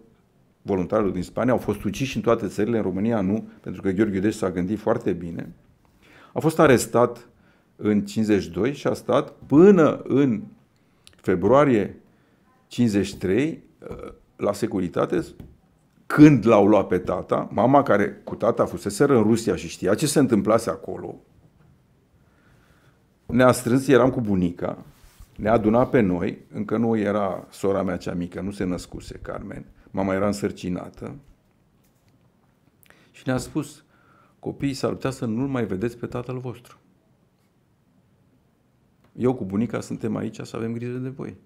voluntarilor din Spania, au fost uciși în toate țările, în România nu, pentru că Gheorghe Deș s-a gândit foarte bine. A fost arestat în 52 și a stat până în februarie 53 uh, la securitate când l-au luat pe tata, mama care cu tata fusese în Rusia și știa ce se întâmplase acolo, ne-a strâns, eram cu bunica, ne-a adunat pe noi, încă nu era sora mea cea mică, nu se născuse Carmen, mama era însărcinată și ne-a spus, copiii s-ar putea să nu-l mai vedeți pe tatăl vostru. Eu cu bunica suntem aici să avem grijă de voi.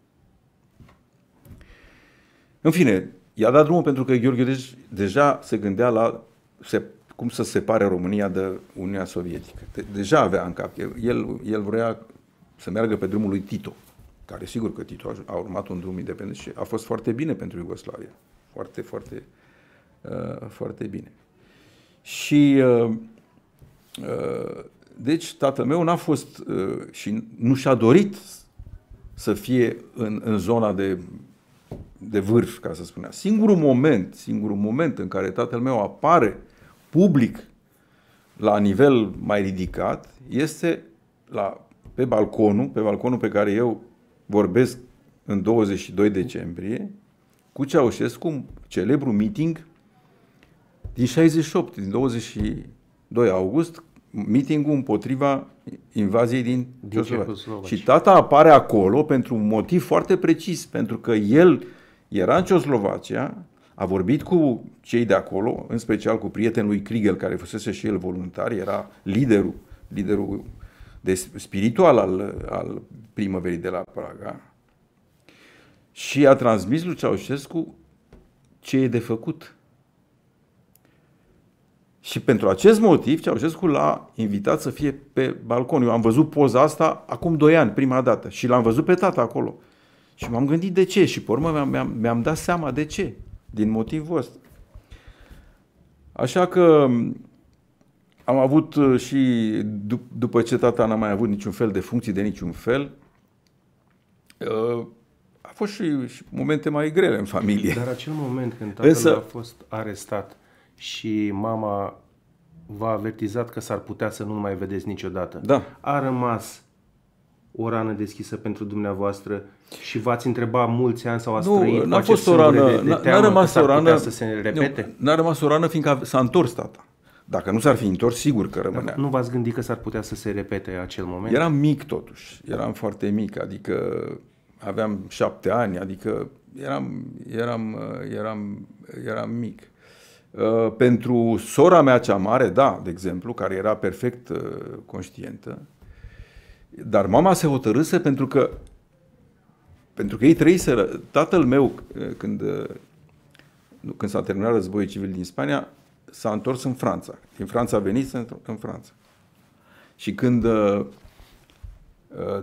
În fine, i-a dat drumul pentru că Gheorghe deja se gândea la se, cum să separe România de Uniunea Sovietică. De, deja avea în cap. El, el vrea să meargă pe drumul lui Tito, care sigur că Tito a, urmat un drum independent și a fost foarte bine pentru Iugoslavia. Foarte, foarte, uh, foarte bine. Și uh, uh, deci tatăl meu n-a fost uh, și nu și-a dorit să fie în, în zona de, de vârf, ca să spunem. Singurul moment, singurul moment în care tatăl meu apare public la nivel mai ridicat este la pe balconul, pe balconul pe care eu vorbesc în 22 decembrie, cu Ceaușescu, celebru meeting din 68, din 22 august, meetingul împotriva invaziei din, din Și tata apare acolo pentru un motiv foarte precis, pentru că el era în Ceoslovacia, a vorbit cu cei de acolo, în special cu prietenul lui Kriegel, care fusese și el voluntar, era liderul, liderul de spiritual al, al primăverii de la Praga și a transmis lui Ceaușescu ce e de făcut. Și pentru acest motiv, Ceaușescu l-a invitat să fie pe balcon. Eu am văzut poza asta acum doi ani, prima dată, și l-am văzut pe tata acolo. Și m-am gândit de ce și pe urmă mi-am, mi-am, mi-am dat seama de ce, din motivul ăsta. Așa că am avut uh, și după ce tata n-a mai avut niciun fel de funcții de niciun fel, uh, a fost și, și momente mai grele în familie. Dar acel moment când tatăl Însă, a fost arestat și mama v-a avertizat că s-ar putea să nu mai vedeți niciodată, da. a rămas o rană deschisă pentru dumneavoastră și v-ați întrebat mulți ani sau ați nu, trăit n-a fost o rană, de, de n-a rămas o rană, să se repete? Nu, n-a rămas o rană fiindcă s-a întors tata. Dacă nu s-ar fi întors, sigur că rămânea. Nu v-ați gândit că s-ar putea să se repete acel moment? Eram mic totuși, eram foarte mic, adică aveam șapte ani, adică eram, eram, eram, eram mic. Uh, pentru sora mea cea mare, da, de exemplu, care era perfect uh, conștientă, dar mama se hotărâse pentru că pentru că ei trăiseră, tatăl meu, uh, când, când s-a terminat războiul civil din Spania, s-a întors în Franța. Din Franța a venit în Franța. Și când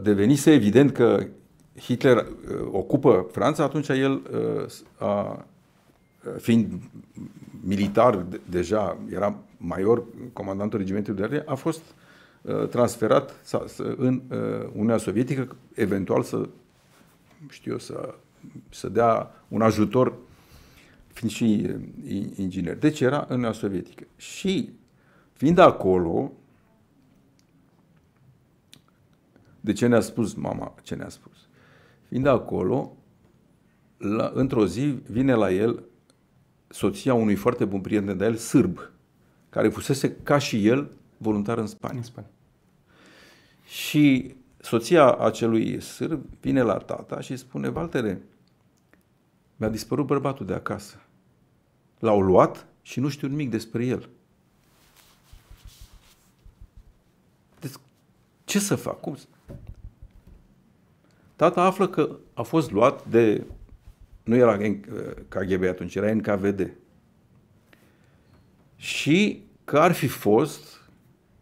devenise evident că Hitler ocupă Franța, atunci el a fiind militar deja, era major, comandantul regimentului de armă, a fost uh, transferat în uh, Uniunea Sovietică, eventual să, știu eu, să, să dea un ajutor fiind și uh, inginer. Deci era în Uniunea Sovietică. Și fiind acolo, de ce ne-a spus mama, ce ne-a spus? Fiind acolo, la, într-o zi vine la el soția unui foarte bun prieten de el, sârb, care fusese ca și el voluntar în Spania. În Spania. Și soția acelui sârb vine la tata și spune, Valtere, mi-a dispărut bărbatul de acasă. L-au luat și nu știu nimic despre el. Deci, ce să fac? Cum? Tata află că a fost luat de nu era KGB atunci, era NKVD. Și că ar fi fost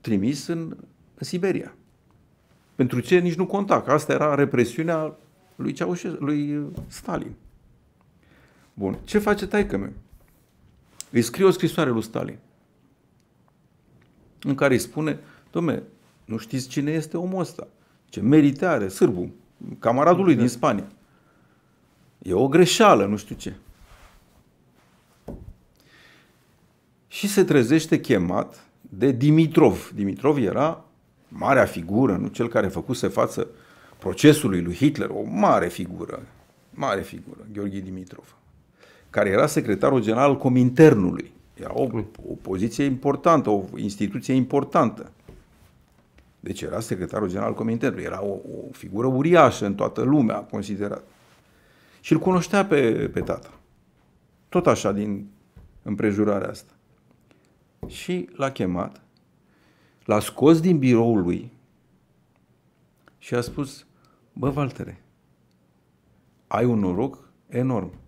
trimis în, în Siberia. Pentru ce nici nu conta, că asta era represiunea lui, Ceaușe, lui Stalin. Bun. Ce face taică meu? Îi scrie o scrisoare lui Stalin în care îi spune, domne, nu știți cine este omul ăsta? Ce merite are, sârbul, camaradul lui din Spania. E o greșeală, nu știu ce. Și se trezește chemat de Dimitrov. Dimitrov era marea figură, nu cel care făcuse față procesului lui Hitler, o mare figură, mare figură, Gheorghe Dimitrov, care era secretarul general al Cominternului. Era o, o poziție importantă, o instituție importantă. Deci era secretarul general al Cominternului, era o, o figură uriașă în toată lumea, considerat. Și îl cunoștea pe, pe tata. Tot așa din împrejurarea asta. Și l-a chemat, l-a scos din biroul lui și a spus, bă, Valtere, ai un noroc enorm.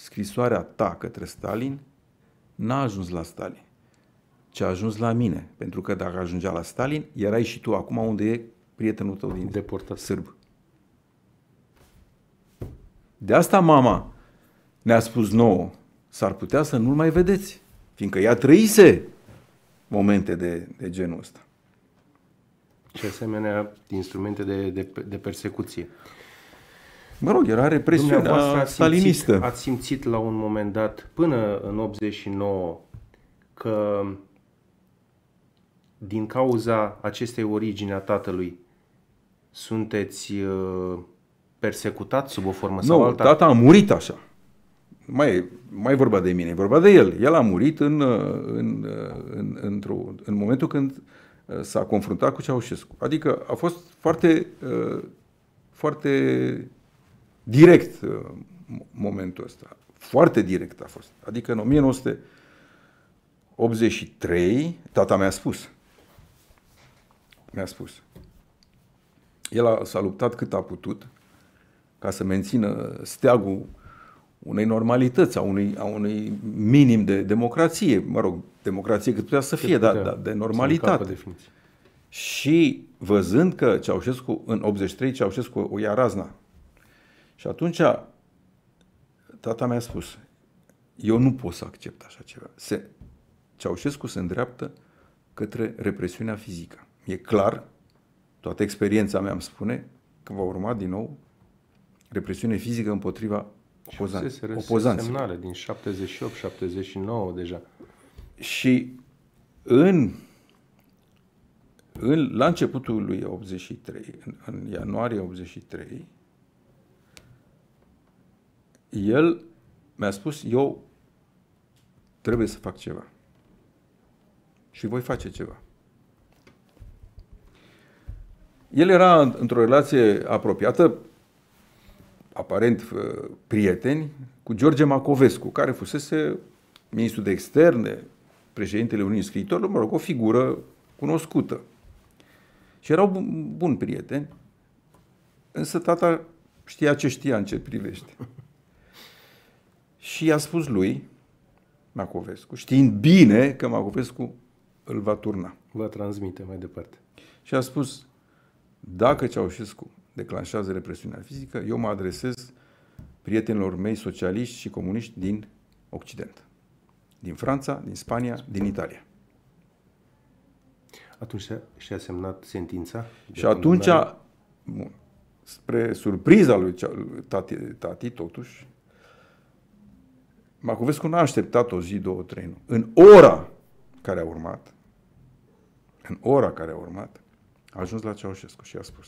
Scrisoarea ta către Stalin n-a ajuns la Stalin, ci a ajuns la mine. Pentru că dacă ajungea la Stalin, erai și tu acum unde e prietenul tău din Deportat. sârb. De asta mama ne-a spus nouă, s-ar putea să nu-l mai vedeți, fiindcă ea trăise momente de, de genul ăsta. Și asemenea instrumente de, de, de persecuție. Mă rog, era represiunea ați stalinistă. Simțit, ați simțit la un moment dat, până în 89, că din cauza acestei origini a tatălui sunteți uh, persecutat sub o formă sau nu, alta? tata a murit așa. Mai, mai vorba de mine, e vorba de el. El a murit în, în, în, într-o, în momentul când uh, s-a confruntat cu Ceaușescu. Adică a fost foarte, uh, foarte direct uh, momentul ăsta. Foarte direct a fost. Adică în 1983, tata mi-a spus, mi-a spus, el a, s-a luptat cât a putut ca să mențină steagul unei normalități, a unui, a unui minim de democrație, mă rog, democrație cât putea să fie, dar da, de normalitate. Și văzând că Ceaușescu, în 83, Ceaușescu o ia razna. Și atunci tata mi-a spus, eu nu pot să accept așa ceva. Se, Ceaușescu se îndreaptă către represiunea fizică. E clar, toată experiența mea îmi spune că va urma din nou represiune fizică împotriva opozan- opozanților. semnale din 78, 79 deja. Și în, în, la începutul lui 83, în, în ianuarie 83, el mi-a spus, eu trebuie să fac ceva. și voi face ceva. El era într-o relație apropiată, aparent uh, prieteni, cu George Macovescu, care fusese ministru de externe, președintele Uniunii Scriitorilor, mă rog, o figură cunoscută. Și erau bun, buni prieteni, însă tata știa ce știa în ce privește. Și i-a spus lui, Macovescu, știind bine că Macovescu îl va turna. Va transmite mai departe. Și a spus, dacă Ceaușescu declanșează represiunea fizică, eu mă adresez prietenilor mei socialiști și comuniști din Occident. Din Franța, din Spania, din Italia. Atunci și-a semnat sentința? Și atunci, bun, spre surpriza lui tati, tati totuși, Macovescu n-a așteptat o zi, două, trei, nu. În ora care a urmat, în ora care a urmat, a ajuns la Ceaușescu și a spus.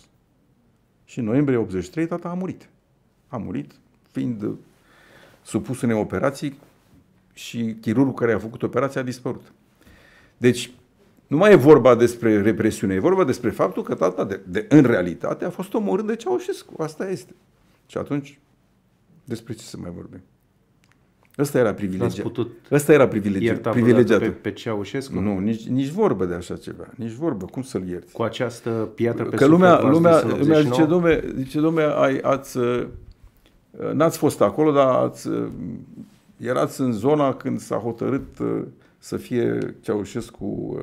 Și în noiembrie 83 tata a murit. A murit fiind supus unei operații și chirurgul care a făcut operația a dispărut. Deci, nu mai e vorba despre represiune, e vorba despre faptul că tata, de, de, în realitate, a fost omorât de Ceaușescu. Asta este. Și atunci, despre ce să mai vorbim? Ăsta era privilegiat. Ăsta era privilegiat. privilegiat. Pe, pe Ceaușescu? Nu, nici, nici vorbă de așa ceva. Nici vorbă. Cum să-l ierți? Cu această piatră pe Că lumea, lumea, lumea zice, domne, zice, domne, ai, ați, uh, n-ați fost acolo, dar ați, uh, erați în zona când s-a hotărât uh, să fie Ceaușescu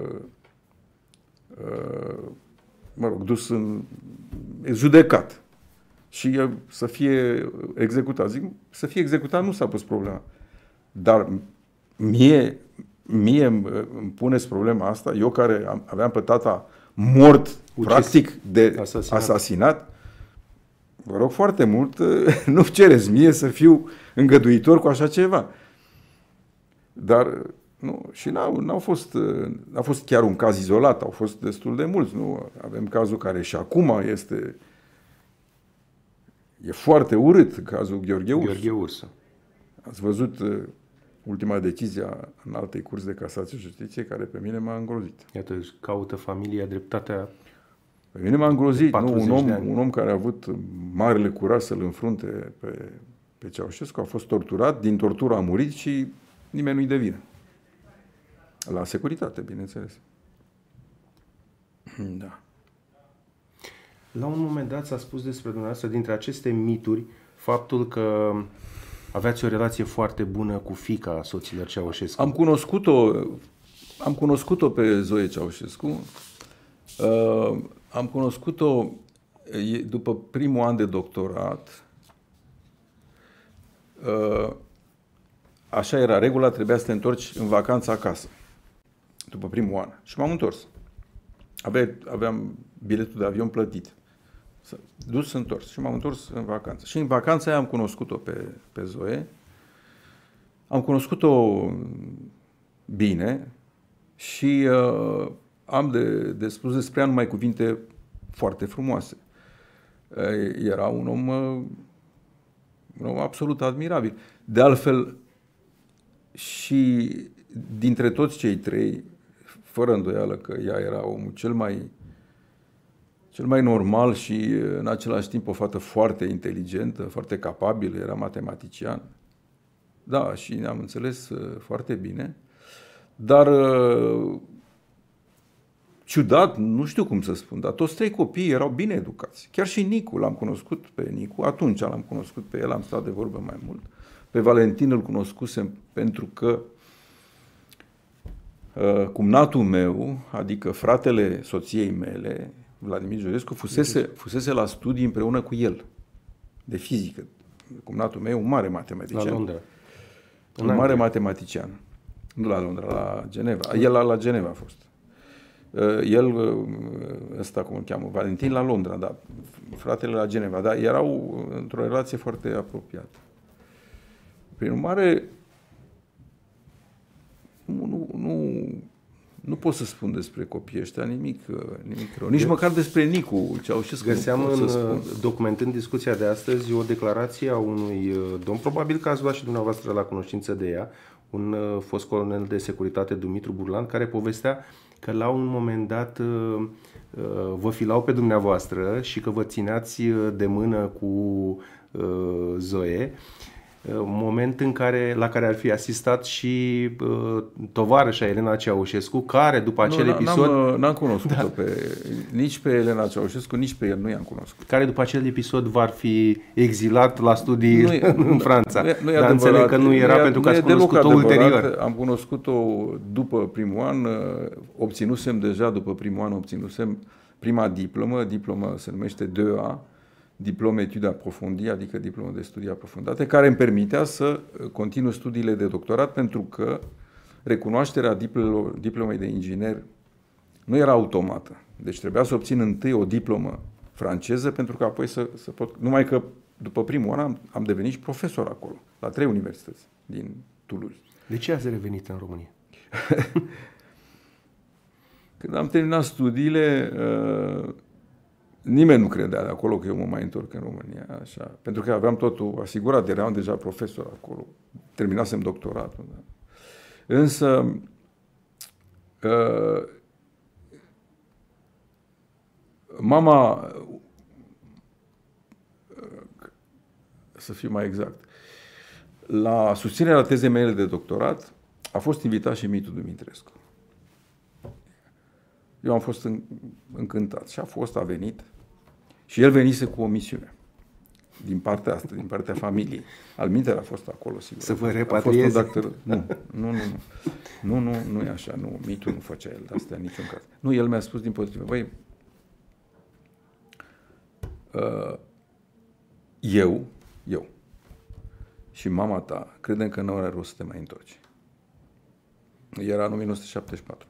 mă rog, dus în judecat și să fie executat. Zic, să fie executat nu s-a pus problema. Dar mie, mie îmi puneți problema asta, eu care aveam pe tata mort, Ucis, practic, de asasinat. asasinat, vă rog foarte mult, (laughs) nu cereți mie să fiu îngăduitor cu așa ceva. Dar nu, și n-au, n-au fost, n-a fost chiar un caz izolat, au fost destul de mulți. Nu? Avem cazul care și acum este e foarte urât, cazul Gheorghe Ursu. Gheorghe Ursu. Ați văzut ultima decizie în altei curs de casație și justiție care pe mine m-a îngrozit. Iată, caută familia dreptatea pe mine m-a îngrozit, nu? Un om, un om care a avut marele curaj să-l înfrunte pe, pe Ceaușescu, a fost torturat, din tortură a murit și nimeni nu-i devine. La securitate, bineînțeles. (clears throat) Da. La un moment dat s-a spus despre dumneavoastră, dintre aceste mituri, faptul că aveați o relație foarte bună cu fica soților Ceaușescu. Am cunoscut-o, am cunoscut-o pe Zoe Ceaușescu. Uh, am cunoscut-o după primul an de doctorat. Uh, așa era regula, trebuia să te întorci în vacanță acasă. După primul an. Și m-am întors. Ave, aveam biletul de avion plătit. Dus întors și m-am întors în vacanță. Și în vacanța aia am cunoscut-o pe, pe Zoe. Am cunoscut-o bine și uh, am de, de spus despre ea numai cuvinte foarte frumoase. Uh, era un om, uh, un om absolut admirabil. De altfel, și dintre toți cei trei, fără îndoială că ea era omul cel mai cel mai normal și în același timp o fată foarte inteligentă, foarte capabilă, era matematician. Da, și ne-am înțeles uh, foarte bine. Dar uh, ciudat, nu știu cum să spun, dar toți trei copii erau bine educați. Chiar și Nicu, l-am cunoscut pe Nicu, atunci l-am cunoscut pe el, am stat de vorbă mai mult. Pe Valentin îl cunoscusem pentru că uh, cumnatul meu, adică fratele soției mele, Vladimir Georgescu fusese, fusese la studii împreună cu el, de fizică. Cumnatul meu, un mare matematicien. La Londra. Un mare Anglia. matematician. Nu la Londra, la Geneva. El la, la Geneva a fost. Uh, el, uh, ăsta cum îl cheamă, Valentin la Londra, da. Fratele la Geneva, dar erau într-o relație foarte apropiată. Prin urmare, nu, nu, nu, nu pot să spun despre copiii ăștia nimic, uh, nimic rău. Nici măcar despre Nicu Ceaușescu Găseam nu pot în, să spun. uh, documentând discuția de astăzi o declarație a unui uh, domn, probabil că ați luat și dumneavoastră la cunoștință de ea, un uh, fost colonel de securitate, Dumitru Burlan, care povestea că la un moment dat uh, uh, vă filau pe dumneavoastră și că vă țineați uh, de mână cu uh, Zoe, uh, moment în care, la care ar fi asistat și uh, tovarășa Elena Ceaușescu, care după acel nu, episod N-am, uh, n-am cunoscut da. pe, nici pe Elena Ceaușescu, nici pe el nu i-am cunoscut. care după acel episod v-ar fi exilat la studii Nu e- (laughs) în Franța. Nu e- nu e Dar înțeleg că nu era e- pentru că nu ați e deloc cunoscut-o adevărat. ulterior. Am cunoscut-o după primul an, uh, obținusem deja după primul an, obținusem prima diplomă, diplomă se numește 2A, diplomă etude aprofundii, adică diplomă de studii aprofundate, care îmi permitea să uh, continui studiile de doctorat pentru că recunoașterea diplomei, diplomei de inginer nu era automată. Deci trebuia să obțin întâi o diplomă franceză pentru că apoi să, să pot... Numai că după primul an am, am devenit și profesor acolo, la trei universități din Toulouse. De ce ați revenit în România? (laughs) Când am terminat studiile, uh, nimeni nu credea de acolo că eu mă mai întorc în România, așa, pentru că aveam totul asigurat, eram deja profesor acolo, terminasem doctoratul. Da. Însă, uh, mama, uh, să fiu mai exact, la susținerea tezei mele de doctorat a fost invitat și Mitu Dumitrescu. Eu am fost în, încântat și a fost, a venit și el venise cu o misiune din partea asta, din partea familiei. Al minter a fost acolo, sigur. Să vă A fost repatrieze? un doctor. Nu, nu, nu, nu. Nu, nu, nu e așa. Nu, mitul nu făcea el de astea în niciun caz. Nu, el mi-a spus din potrivă, băi, uh, eu, eu și mama ta credem că nu are rost să te mai întorci. Era în 1974.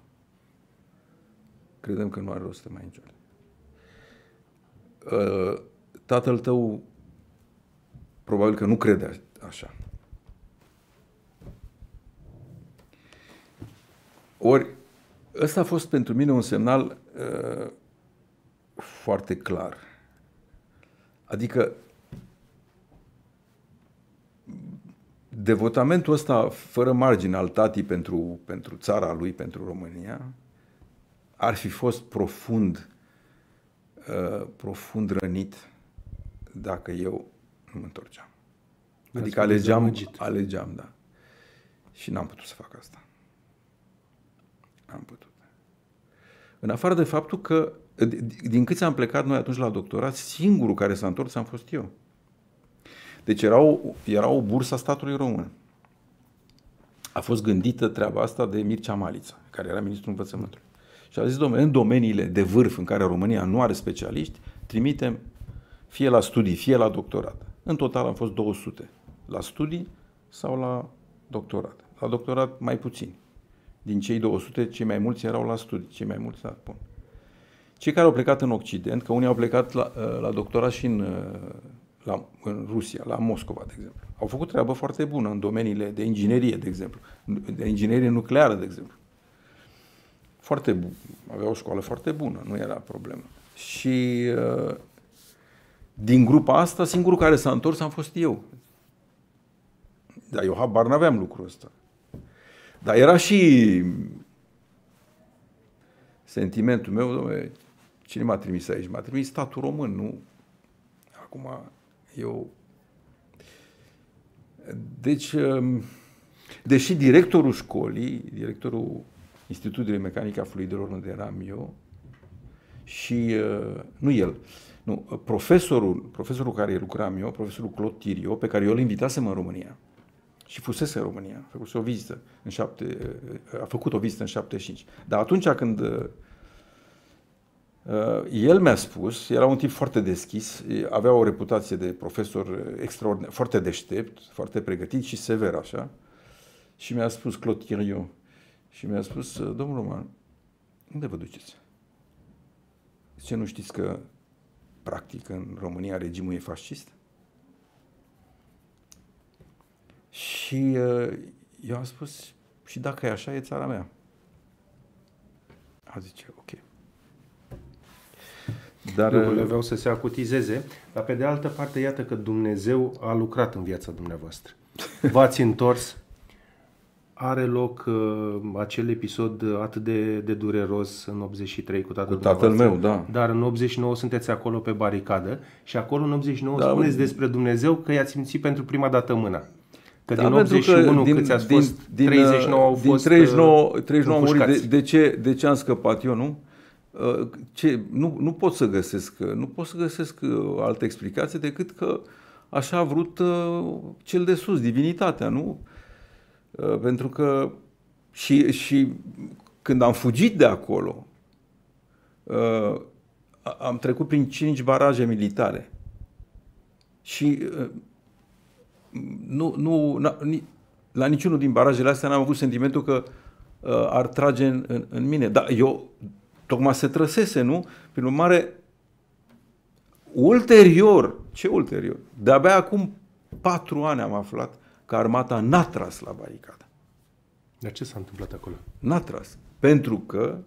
Credem că nu are rost să te mai întorci. Uh, tatăl tău probabil că nu crede așa. Ori, ăsta a fost pentru mine un semnal uh, foarte clar. Adică devotamentul ăsta fără margine al tatii pentru, pentru țara lui, pentru România, ar fi fost profund, uh, profund rănit dacă eu nu mă întorceam. Ați Adică fost alegeam, dezamăgit. alegeam, da. Și n-am putut să fac asta. N-am putut. În afară de faptul că, din câți am plecat noi atunci la doctorat, singurul care s-a întors am fost eu. Deci era o, era o bursă a statului român. A fost gândită treaba asta de Mircea Malița, care era ministrul învățământului. Și a zis, domnule, în domeniile de vârf în care România nu are specialiști, trimitem fie la studii, fie la doctorat. În total am fost 200 la studii sau la doctorat. La doctorat mai puțini. Din cei 200, cei mai mulți erau la studii, cei mai mulți la bun. Cei care au plecat în Occident, că unii au plecat la, la doctorat și în, la, în Rusia, la Moscova, de exemplu, au făcut treabă foarte bună în domeniile de inginerie, de exemplu, de inginerie nucleară, de exemplu. Foarte bun. Avea o școală foarte bună, nu era problemă. Și uh, din grupa asta, singurul care s-a întors am fost eu. Dar eu habar n-aveam lucrul ăsta. Dar era și sentimentul meu, domnule, cine m-a trimis aici? M-a trimis statul român, nu? Acum, eu... Deci, deși directorul școlii, directorul Institutului de Mecanică a Fluidelor, unde eram eu, și, nu el, nu, profesorul, profesorul care lucram eu, profesorul Claude Tirio, pe care eu îl invitasem în România, și fusese în România, a făcut o vizită în șapte, a făcut o vizită în 75. Dar atunci când uh, el mi-a spus, era un tip foarte deschis, avea o reputație de profesor extraordinar, foarte deștept, foarte pregătit și sever așa, și mi-a spus Claude Thiriot, și mi-a spus, domnul Roman, unde vă duceți? Ce nu știți că practic în România regimul e fascist? Și uh, eu am spus, și dacă e așa, e țara mea. A, zice, ok. Dar lucrurile aveau să se acutizeze, dar pe de altă parte, iată că Dumnezeu a lucrat în viața dumneavoastră. V-ați întors, are loc uh, acel episod atât de, de dureros în 83 cu tatăl, cu tatăl meu, da. Dar în 89 sunteți acolo pe baricadă și acolo în 89 da, spuneți despre Dumnezeu că i-ați simțit pentru prima dată mâna. Că da, din 81 că din, câți ați fost, din, 39 au din fost 39, 39 au murit. De, de, ce, de ce am scăpat eu, nu? Uh, ce, nu, nu pot să găsesc, nu pot să găsesc uh, altă explicație decât că așa a vrut cel de sus, divinitatea, nu? Uh, pentru că și, și când am fugit de acolo, uh, am trecut prin cinci baraje militare. Și uh, nu, nu, la niciunul din barajele astea n-am avut sentimentul că ar trage în, în, în mine. Dar eu tocmai se trăsese, nu? Prin urmare, ulterior, ce ulterior? De-abia acum patru ani am aflat că armata n-a tras la baricadă. Dar ce s-a întâmplat acolo? N-a tras. Pentru că,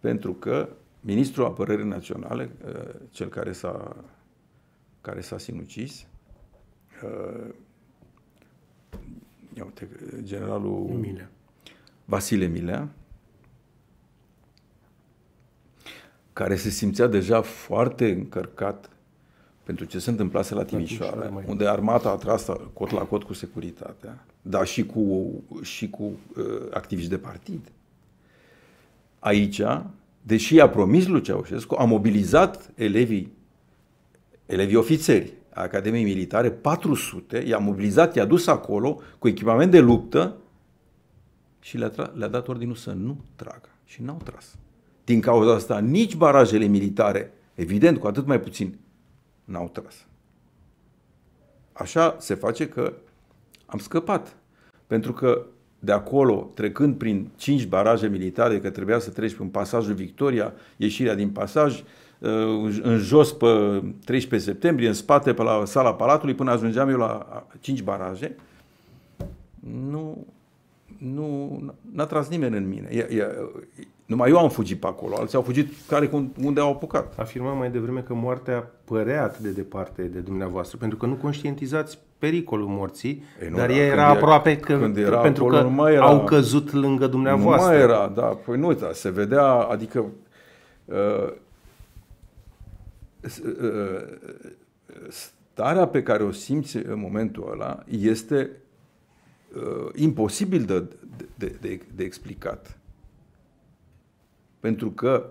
pentru că ministrul apărării naționale, uh, cel care s-a, care s-a sinucis, uh, uite, generalul Milea. Vasile Milea, care se simțea deja foarte încărcat pentru ce se întâmplase la Timișoara, unde armata a tras cot la cot cu securitatea, dar și cu, și cu uh, activiști de partid. Aici, deși a promis lui Ceaușescu, a mobilizat elevii, elevii ofițeri a Academiei Militare, 400, i-a mobilizat, i-a dus acolo cu echipament de luptă și le-a, tra- le-a dat ordinul să nu tragă. Și n-au tras. Din cauza asta, nici barajele militare, evident, cu atât mai puțin, n-au tras. Așa se face că am scăpat. Pentru că de acolo, trecând prin cinci baraje militare, că trebuia să treci prin pasajul Victoria, ieșirea din pasaj, uh, în jos pe 13 septembrie, în spate pe la sala Palatului, până ajungeam eu la cinci baraje, nu, nu, n-a tras nimeni în mine. E, e, numai eu am fugit pe acolo, alții au fugit care unde au apucat. Afirma mai devreme că moartea părea atât de departe de dumneavoastră, pentru că nu conștientizați pericolul morții, e, nu, dar ea era aproape că, când era pentru acolo, că nu mai era, au căzut lângă dumneavoastră. Nu mai era, da, păi nu, da, se vedea, adică uh, uh, starea pe care o simți în momentul ăla este uh, imposibil de, de, de, de explicat. Pentru că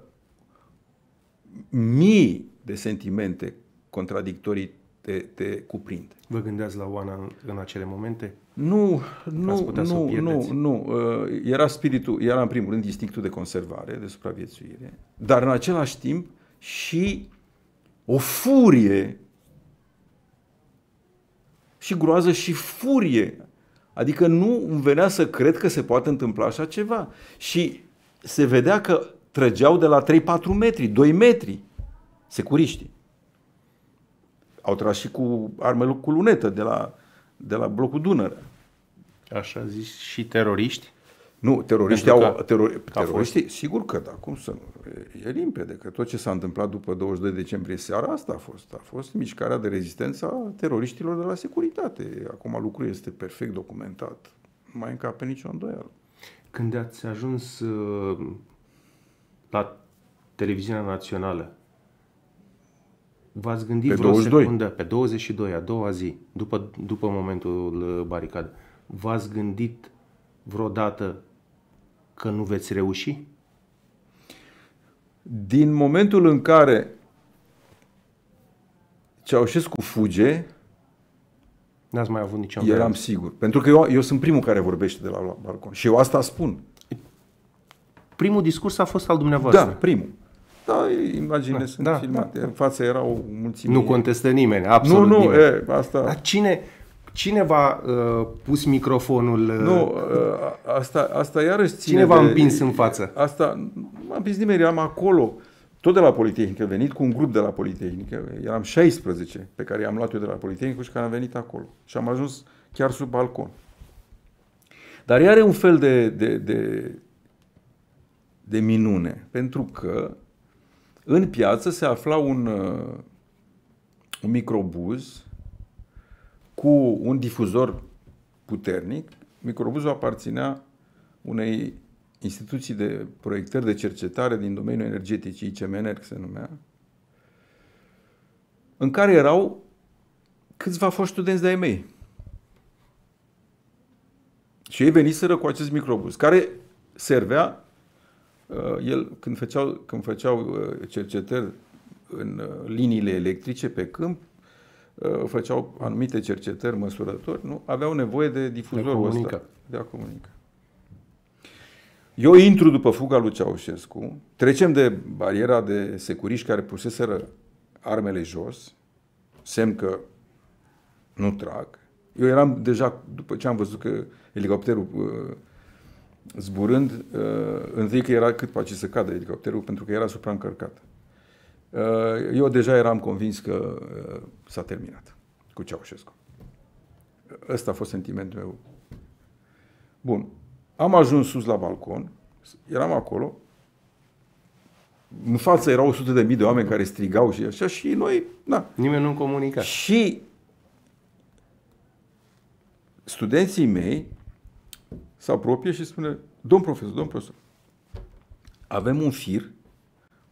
mii de sentimente contradictorii te, te cuprind. Vă gândeați la Oana în, în acele momente? Nu, nu, nu, nu, nu. Uh, era spiritul, era în primul rând instinctul de conservare, de supraviețuire, dar în același timp și o furie și groază și furie. Adică nu îmi venea să cred că se poate întâmpla așa ceva. Și se vedea că trăgeau de la 3-4 metri, 2 metri, securiștii. Au tras și cu arme cu lunetă de la, de la blocul Dunăre. Așa zis și teroriști? Nu, teroriștii au... Teror, teroriștii, fost... sigur că da, cum să nu. E, e limpede că tot ce s-a întâmplat după 22 decembrie seara asta a fost. A fost mișcarea de rezistență a teroriștilor de la securitate. Acum lucrul este perfect documentat. Nu mai încape nicio îndoială. Când ați ajuns uh, la televiziunea națională, v-ați gândit pe vreo 22. secundă, pe 22, a doua zi, după, după momentul uh, baricad, v-ați gândit vreodată că nu veți reuși? Din momentul în care Ceaușescu fuge, N-ați mai avut nicio Eram sigur. Pentru că eu, eu sunt primul care vorbește de la balcon. Și eu asta spun. Primul discurs a fost al dumneavoastră. Da, primul. Da, imagine da, sunt da, filmate. Da. În față era o mulțime. Nu contestă nimeni, absolut Nu, nu, nimeni. e, asta... Dar cine, cine v-a uh, pus microfonul? Uh, nu, uh, asta, asta iarăși ține Cine v-a împins în față? Asta, m-a împins nimeni, eram acolo, tot de la Politehnică, venit cu un grup de la Politehnică, eram 16 pe care i-am luat eu de la Politehnică și care am venit acolo. Și am ajuns chiar sub balcon. Dar iar e un fel de, de, de de minune, pentru că în piață se afla un, uh, un microbuz cu un difuzor puternic. Microbuzul aparținea unei instituții de proiectări de cercetare din domeniul energetic, ICMNR se numea, în care erau câțiva foști studenți de-ai mei. Și ei veniseră cu acest microbus, care servea, uh, el, când făceau, când făceau uh, cercetări în uh, liniile electrice pe câmp, făceau anumite cercetări măsurători, nu? aveau nevoie de difuzorul de ăsta. De a comunica. Eu intru după fuga lui Ceaușescu, trecem de bariera de securiști care puseseră armele jos, semn că nu trag. Eu eram deja, după ce am văzut că elicopterul uh, zburând, uh, întâi că era cât poate să cadă elicopterul, pentru că era supraîncărcat. Uh, eu deja eram convins că uh, s-a terminat cu Ceaușescu. Ăsta a fost sentimentul meu. Bun. Am ajuns sus la balcon, eram acolo, în față erau 100 de mii de oameni care strigau și așa și noi, na. Nimeni nu comunica. Și studenții mei se apropie și spune, domn profesor, domn profesor, avem un fir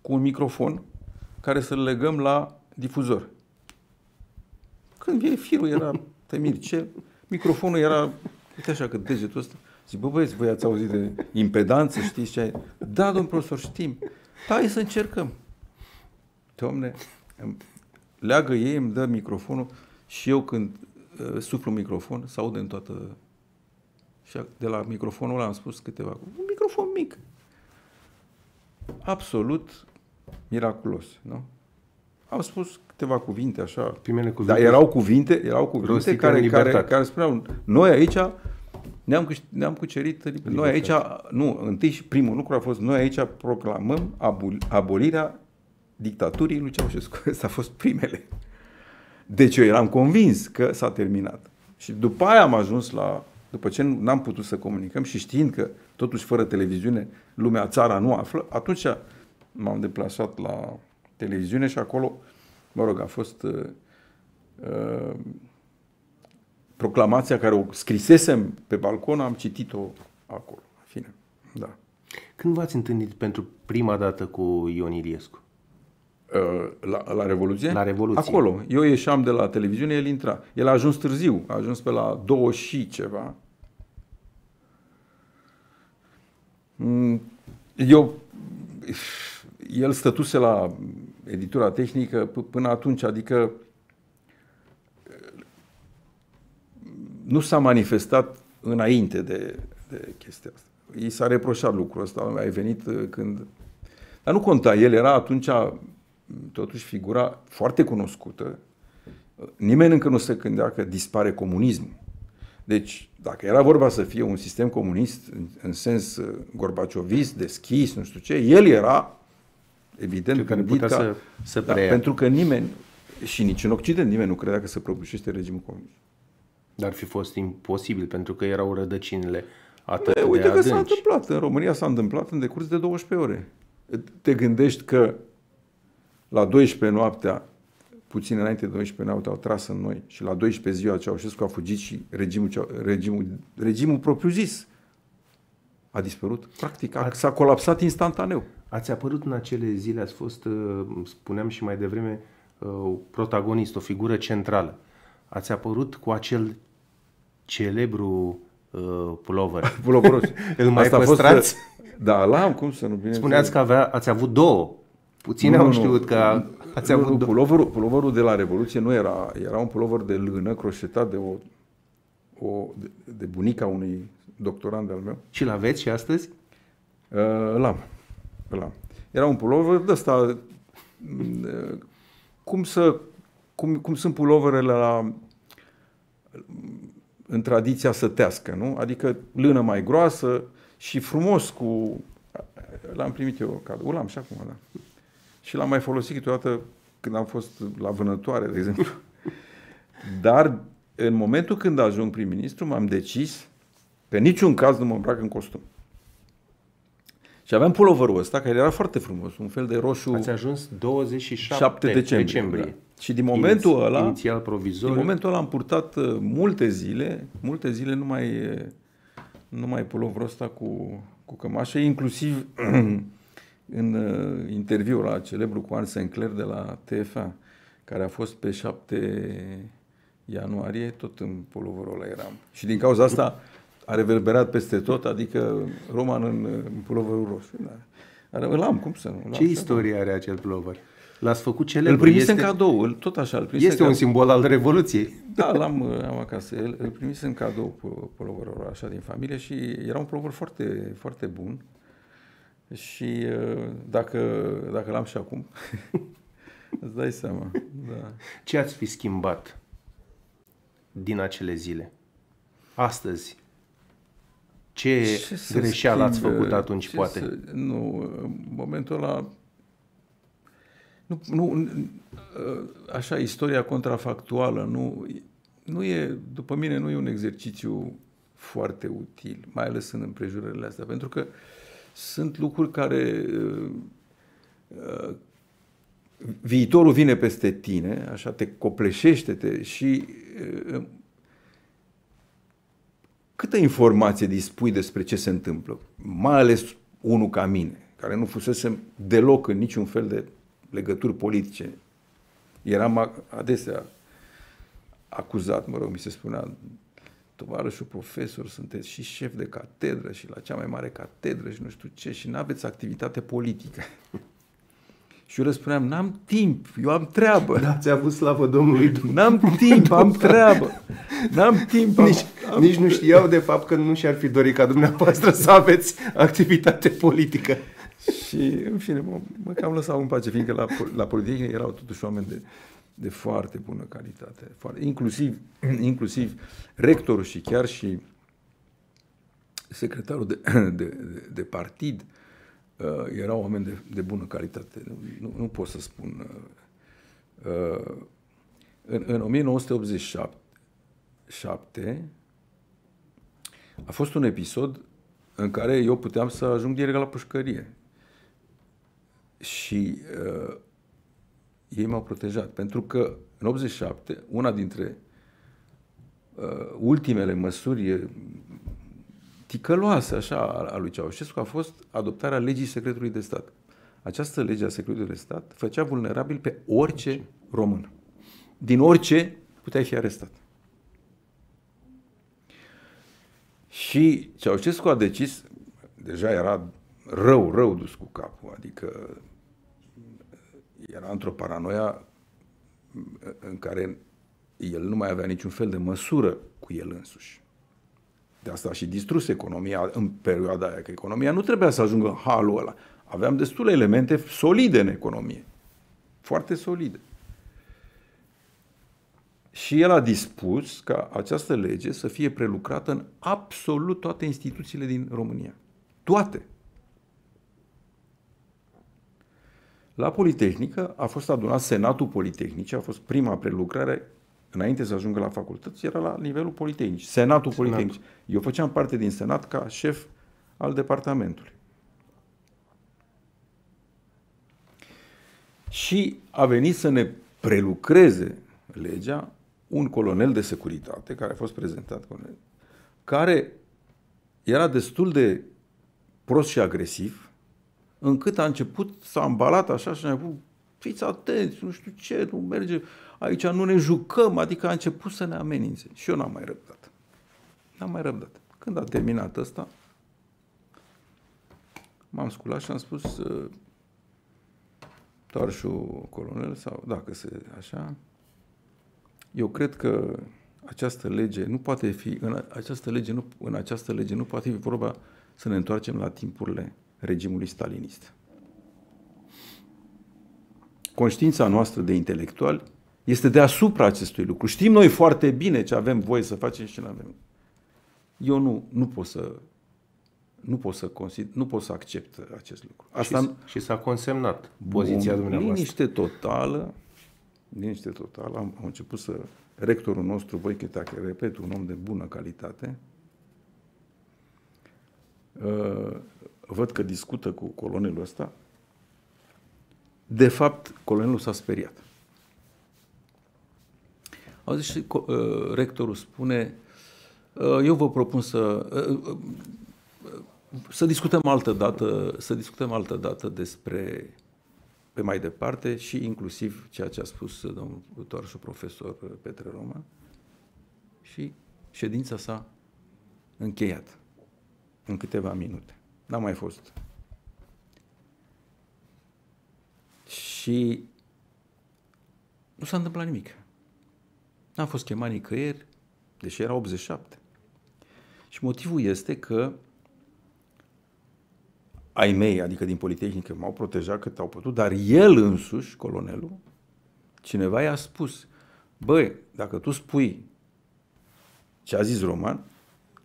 cu un microfon care să-l legăm la difuzor. Când vine firul, era, (laughs) te ce? Microfonul era, uite așa, că degetul ăsta. Zic, bă băieți, voi ați auzit de impedanță, știți ce ai? Da, domn profesor, știm. Hai să încercăm. Domne, leagă ei, îmi dă microfonul și eu când uh, suflu microfon, să aud în toată... Și de la microfonul ăla am spus câteva... Un microfon mic. Absolut miraculos, nu? Am spus câteva cuvinte așa. Primele cuvinte. Dar erau cuvinte, erau cuvinte care, care, care spuneau, noi aici ne-am, ne-am cucerit libertate. Noi aici, nu, întâi și primul lucru a fost, noi aici proclamăm abol, abolirea dictaturii lui Ceaușescu. (laughs) Asta a fost primele. Deci eu eram convins că s-a terminat. Și după aia am ajuns la, după ce n-am putut să comunicăm și știind că totuși fără televiziune lumea, țara nu află, atunci m-am deplasat la televiziune și acolo, mă rog, a fost uh, uh, proclamația care o scrisesem pe balcon, am citit-o acolo. Fine, da. Când v-ați întâlnit pentru prima dată cu Ion Iliescu? Uh, la, la Revoluție? La Revoluție. Acolo. Eu ieșeam de la televiziune, el intra. El a ajuns târziu, a ajuns pe la două și ceva. Eu, el stătuse la editura tehnică până atunci, adică nu s-a manifestat înainte de, de chestia asta. I s-a reproșat lucrul ăsta, ai venit uh, când... Dar nu conta, el era atunci totuși figura foarte cunoscută. Nimeni încă nu se gândea că dispare comunismul. Deci, dacă era vorba să fie un sistem comunist în, în sens uh, gorbaciovist, deschis, nu știu ce, el era evident care putea ca, să, să da, pentru că nimeni, și nici în Occident, nimeni nu credea că se prăbușește regimul comunist. Dar fi fost imposibil pentru că erau rădăcinile atât de Uite adânci. că s-a întâmplat. În România s-a întâmplat în decurs de 12 ore. Te gândești că la 12 noaptea, puțin înainte de 12 noaptea, au tras în noi și la 12 ziua Ceaușescu a fugit și regimul, regimul, regimul propriu-zis a dispărut. Practic, a, s-a colapsat instantaneu. Ați apărut în acele zile, ați fost, uh, spuneam și mai devreme, uh, protagonist, o figură centrală. Ați apărut cu acel celebru uh, pulover. (laughs) Puloveros. (laughs) Îl mai Asta păstrați? Fost, da, l-am, cum să nu bine. Spuneați că avea, ați avut două. Puține au știut că ați nu, avut nu, două. Puloverul, puloverul de la Revoluție nu era, era un pulover de lână croșetat de o, o de, de bunica unui doctorand al meu. Și l-aveți și astăzi? Uh, l-am. l-am. Era un pulover de ăsta uh, cum să cum, cum sunt puloverele la în tradiția sătească, nu? Adică lână mai groasă și frumos cu... L-am primit eu cadou, l-am și acum, da. Și l-am mai folosit câteodată când am fost la vânătoare, de exemplu. Dar în momentul când ajung prim-ministru, m-am decis pe niciun caz nu mă îmbrac în costum. Și aveam puloverul ăsta, care era foarte frumos, un fel de roșu... Ați ajuns 27 7 decembrie. decembrie. Da. Și din momentul Iniți- ăla, Inițial provizor. din momentul ăla am purtat uh, multe zile, multe zile numai, uh, numai puloverul ăsta cu, cu cămașă, inclusiv (clears throat) în uh, interviul la celebru cu Anne Sinclair de la TFA, care a fost pe 7 ianuarie, tot în puloverul ăla eram. Și din cauza asta a reverberat peste tot, adică Roman în, în puloverul roșu. Da. Dar Îl am, cum să nu? Îl Ce am, istorie are acel pulover? L-ați făcut celebru. Îl primisem este, cadou, îl, tot așa, îl primisem este un cadou. simbol al Revoluției. Da, l-am am acasă. El, îl primisem cadou pu- puloverul așa din familie și era un pulover foarte, foarte bun. Și uh, dacă, dacă l-am și acum, (laughs) îți dai seama. Da. Ce ați fi schimbat din acele zile? Astăzi. Ce, Ce să greșeală ați schimb, făcut atunci, ce poate? Să, nu, în momentul ăla... Nu, nu, așa, istoria contrafactuală nu, nu e, după mine, nu e un exercițiu foarte util, mai ales în împrejurările astea, pentru că sunt lucruri care uh, uh, viitorul vine peste tine, așa te copleșește te, și uh, câtă informație dispui despre ce se întâmplă, mai ales unul ca mine, care nu fusese deloc în niciun fel de legături politice. Eram a- adesea acuzat, mă rog, mi se spunea, tovarășul profesor, sunteți și șef de catedră și la cea mai mare catedră și nu știu ce și nu aveți activitate politică. (laughs) și eu răspuneam, n-am timp, eu am treabă. Da, ați avut slavă Domnului Dumnezeu. N-am timp, am treabă. N-am timp. Am, Nici, am... nici nu știau de fapt că nu și-ar fi dorit ca dumneavoastră să aveți activitate politică. Și, în fine, mă, mă cam lăsau în pace, fiindcă la, pol- la Politehnică erau totuși oameni de, de foarte bună calitate. Foarte, inclusiv, (clears throat) inclusiv rectorul și chiar și secretarul de, de, (clears throat) de, de partid uh, erau oameni de, de bună calitate. Nu, nu, nu pot să spun. Uh, uh, în, în 1987 7, a fost un episod în care eu puteam să ajung direct la pușcărie. Și uh, ei m-au protejat. Pentru că în 87, una dintre uh, ultimele măsuri uh, ticăloase așa a a lui Ceaușescu a fost adoptarea legii secretului de stat. Această lege a secretului de stat făcea vulnerabil pe orice român. Din orice puteai fi arestat. Și Ceaușescu a decis, deja era rău, rău dus cu capul, adică era într-o paranoia în care el nu mai avea niciun fel de măsură cu el însuși. De asta a și distrus economia în perioada aia, că economia nu trebuia să ajungă în halul ăla. Aveam destule elemente solide în economie. Foarte solide. Și el a dispus ca această lege să fie prelucrată în absolut toate instituțiile din România. Toate. La Politehnică a fost adunat Senatul Politehnicii, a fost prima prelucrare înainte să ajungă la facultăți, era la nivelul Politehnici, Senatul Senat. Politehnicii. Eu făceam parte din Senat ca șef al departamentului. Și a venit să ne prelucreze legea un colonel de securitate, care a fost prezentat colonel, care era destul de prost și agresiv, încât a început, s-a ambalat așa și a început, fiți atenți, nu știu ce, nu merge, aici nu ne jucăm, adică a început să ne amenințe. Și eu n-am mai răbdat. N-am mai răbdat. Când a terminat ăsta, m-am sculat și am spus, uh, toarșul colonel, sau dacă se așa, eu cred că această lege nu poate fi, în această lege nu, în această lege nu poate fi vorba să ne întoarcem la timpurile regimului stalinist. Conștiința noastră de intelectuali este deasupra acestui lucru. Știm noi foarte bine ce avem voie să facem și ce nu avem. Eu nu, nu pot să nu pot să consider, nu pot să accept acest lucru. Asta... Și, și s-a consemnat poziția Bun, dumneavoastră. Liniște totală, liniște totală. Am, am început să... Rectorul nostru, Voiche Tache, repet, un om de bună calitate, uh, văd că discută cu colonelul ăsta, de fapt, colonelul s-a speriat. Au zis și uh, rectorul spune, uh, eu vă propun să uh, să discutăm altă dată, să discutăm altă dată despre pe mai departe și inclusiv ceea ce a spus domnul toarășul profesor Petre Roma și ședința s-a încheiat în câteva minute. N-a mai fost. Și nu s-a întâmplat nimic. N-a fost chemat nicăieri, deși era 87. Și motivul este că ai mei, adică din Politehnică, m-au protejat cât au putut, dar el însuși, colonelul, cineva i-a spus, băi, dacă tu spui ce a zis Roman,